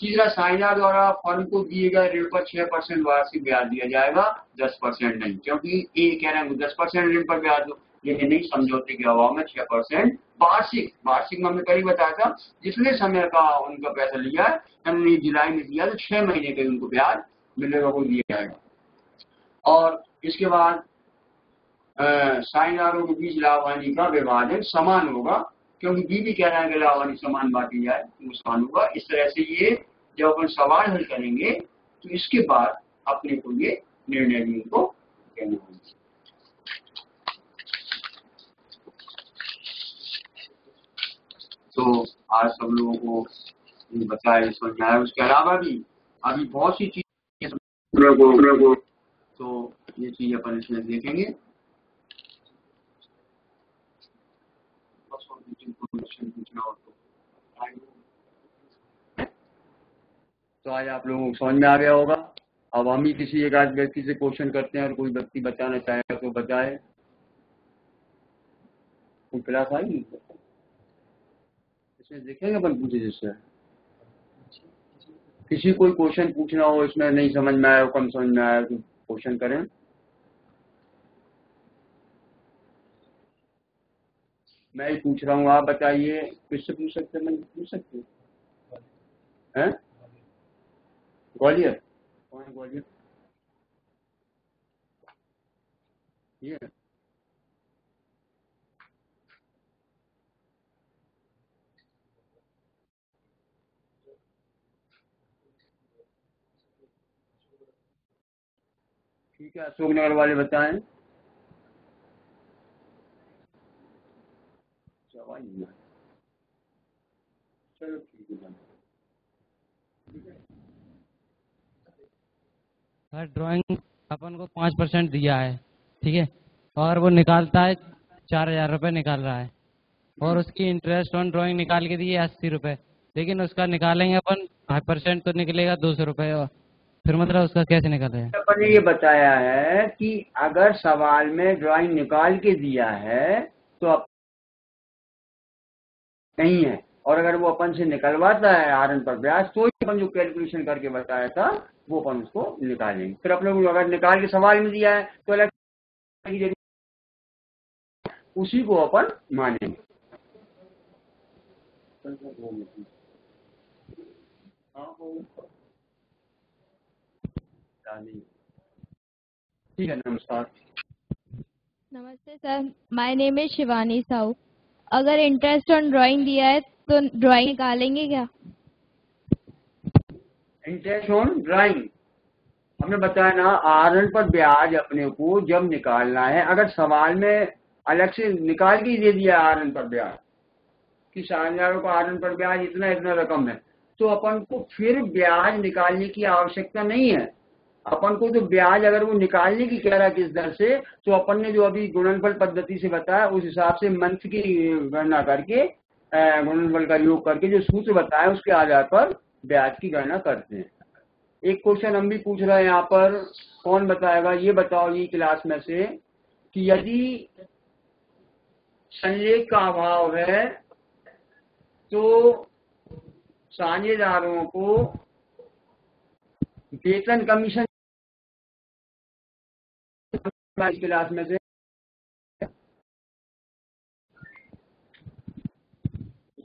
तीसरा साइना द्वारा फर्म को दिए गए ऋण पर छह परसेंट वार्षिक ब्याज दिया जाएगा दस परसेंट नहीं क्योंकि ये कह रहे हैं दस परसेंट ऋण पर ब्याज दो। लेकिन नहीं समझौते के अभाव में छह परसेंट वार्षिक वार्षिक में हमने करीब बताया था जितने समय का उनका पैसा लिया है हमने जुलाई में दिया तो छह महीने के उनको ब्याज मिलेगा वो दिया जाएगा और इसके बाद साइनारों के बीच लावानी का विभाजन समान होगा, क्योंकि बीबी कह रहे हैं कि लाभानी समान बांटी जाए नुकसान होगा। इस तरह से ये जब अपन सवाल हल करेंगे तो इसके बाद अपने को ये निर्णय भी उनको देना होगा। तो आज सब लोगों को बताया समझ में आया उसके अलावा भी अभी बहुत सी चीज़ें तो ये चीज़ अपन इसमें देखेंगे। तो आज आप लोगों को समझ में आ गया होगा। अब हम ही किसी एक आध व्यक्ति से क्वेश्चन करते हैं और कोई व्यक्ति बताना चाहेगा तो बताए कोई क्लास आई? इसमें देखेंगे अपन पूछे जिससे किसी कोई क्वेश्चन पूछना हो, इसमें नहीं समझ में आया, कम समझ में आया तो क्वेश्चन करें। मैं ही पूछ रहा हूँ, आप बताइए, किससे पूछ सकते मैं पूछ सकते। हैं? ग्वालियर। कौन है ग्वालियर? ये। ठीक है, अशोकनगर वाले बताएँ। चलो ठीक है हर ड्राइंग अपन को पाँच परसेंट दिया है, ठीक है? और वो निकालता है, चार हज़ार रुपये निकाल रहा है। और उसकी इंटरेस्ट ऑन ड्राइंग निकाल के दिए अस्सी रुपये लेकिन उसका निकालेंगे अपन फाइव परसेंट तो निकलेगा दो सौ रुपये फिर मतलब उसका कैसे निकल रहा है? अपन ने ये बताया है कि अगर सवाल में ड्राइंग निकाल के दिया है तो अब नहीं है। और अगर वो अपन से निकलवाता है आरन पर ब्याज तो ही अपन जो कैलकुलेशन करके बताया था वो अपन उसको निकालेंगे। फिर अपन लोग अगर निकाल के सवाल में दिया है तो अलग उसी को अपन मानेंगे। ठीक है नमस्कार। नमस्ते sir. My name is Shivani Sahu अगर इंटरेस्ट ऑन ड्राइंग दिया है तो ड्राइंग निकालेंगे क्या? इंटरेस्ट ऑन ड्राइंग हमने बताया ना आरण पर ब्याज अपने को जब निकालना है अगर सवाल में अलग से निकाल के ही दे दिया आरण पर ब्याज कि साझेदारों को आरण पर ब्याज इतना इतना रकम है तो अपन को फिर ब्याज निकालने की आवश्यकता नहीं है। अपन को जो ब्याज अगर वो निकालने की कह रहा है किस दर से तो अपन ने जो अभी गुणनफल पद्धति से बताया, उस हिसाब से मंथ की गणना करके गुणनफल का योग करके जो सूत्र बताया, उसके आधार पर ब्याज की गणना करते हैं। एक क्वेश्चन हम भी पूछ रहे हैं यहाँ पर, कौन बताएगा? ये बताओ ये क्लास में से कि यदि संलेख का अभाव है तो साझेदारों को वेतन कमीशन क्लास में से।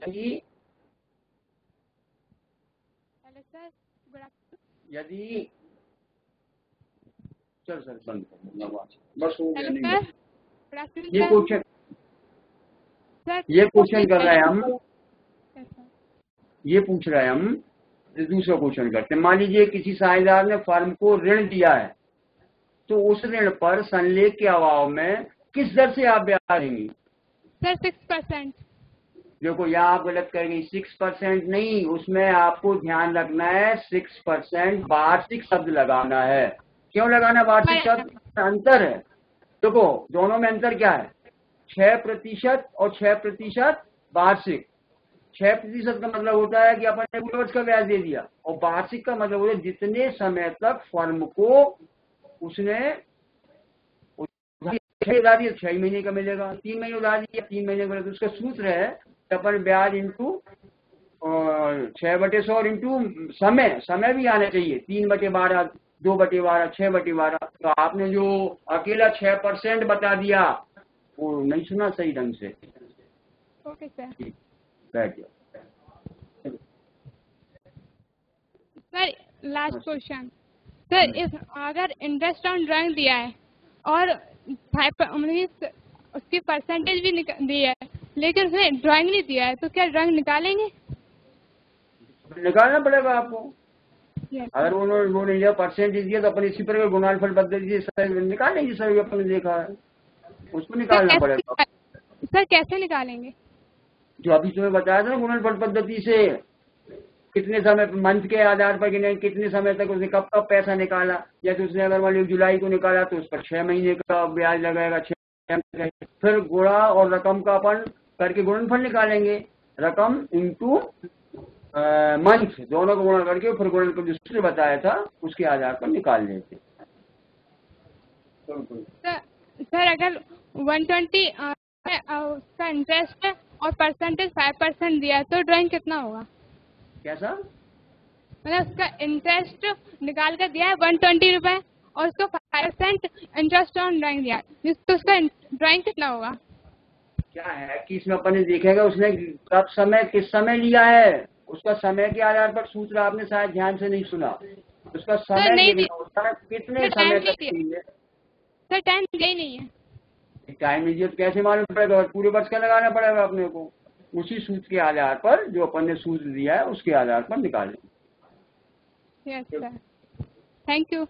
यदि यदि चल सर बंद कर बस हो गया ये क्वेश्चन ये क्वेश्चन कर रहे हैं हम। ये पूछ रहे हैं हम, दूसरा क्वेश्चन करते हैं। मान लीजिए किसी साझेदार ने फर्म को ऋण दिया है। तो उस ऋण पर संलेख के अभाव में किस दर से आप ब्याज देंगी? सर सिक्स परसेंट देखो यहाँ आप गलत करेंगे सिक्स परसेंट नहीं उसमें आपको ध्यान रखना है सिक्स परसेंट वार्षिक शब्द लगाना है। क्यों लगाना वार्षिक शब्द? अंतर है। देखो दोनों में अंतर क्या है? छह प्रतिशत और छह प्रतिशत वार्षिक। छह प्रतिशत का मतलब होता है कि अपन ने पूरे वर्ष का ब्याज दे दिया। और वार्षिक का मतलब होता है जितने समय तक फर्म को उसने छह उधार दिया छह महीने का मिलेगा तीन महीने उधार दिया तीन महीने का तो उसका सूत्र है अपन ब्याज इंटू छह बटे सौ और इंटू समय समय भी आना चाहिए तीन बटे बारह दो बटे बारह छह बटे बारह तो आपने जो अकेला छह परसेंट बता दिया वो नहीं सुना सही ढंग से। ओके सर बैठ जाओ। Sir last question sir if अगर इंटरेस्ट ऑन ड्राइंग दिया है और मतलब उसकी परसेंटेज भी दी है लेकिन उसने ड्राइंग नहीं दिया है तो क्या ड्राइंग निकालेंगे? निकालना पड़ेगा आपको। अगर उन्होंने उन्होंने यह परसेंटेज दिया तो अपन इसी पर गुणालफल पद्धति निकालेंगे सर अपन ने देखा है। उसको निकालना पड़ेगा। सर कैसे निकालेंगे? जो अभी तुम्हें बताया था ना गुणनफल पद्धति से कितने समय मंथ के आधार पर कितने कितने समय तक उसने कब कब पैसा निकाला? जैसे उसने अगर मान लो जुलाई को निकाला तो उस पर छह महीने का ब्याज लगाएगा, छह फिर गुणा और रकम का अपन करके गुणनफल निकालेंगे। रकम इंटू मंथ दोनों को गुणा करके फिर गुणनफल जो सूत्र बताया था, उसके आधार पर निकाल लेते सर अगर वन ट्वेंटी उसका इंटरेस्ट और परसेंटेज फाइव परसेंट दिया तो ड्राइंग कितना होगा? कैसा मैंने उसका इंटरेस्ट निकाल कर दिया है वन ट्वेंटी रुपए और उसको five percent interest on drawing दिया है। तो उसका ड्राइंग कितना होगा? क्या है? कि इसमें अपन ने देखेगा उसने? कब समय किस समय लिया है? उसका समय के आधार पर सूत्र आपने शायद ध्यान से नहीं सुना। उसका समय नहीं, होता है? कितने समय तक चाहिए? सर टाइम नहीं है। टाइम लीजिए तो कैसे मालूम पड़ेगा? पूरे वर्ष का लगाना पड़ेगा अपने को? उसी सूत्र के आधार पर, जो अपन ने सूत्र दिया है, उसके आधार पर निकालेंगे थैंक यू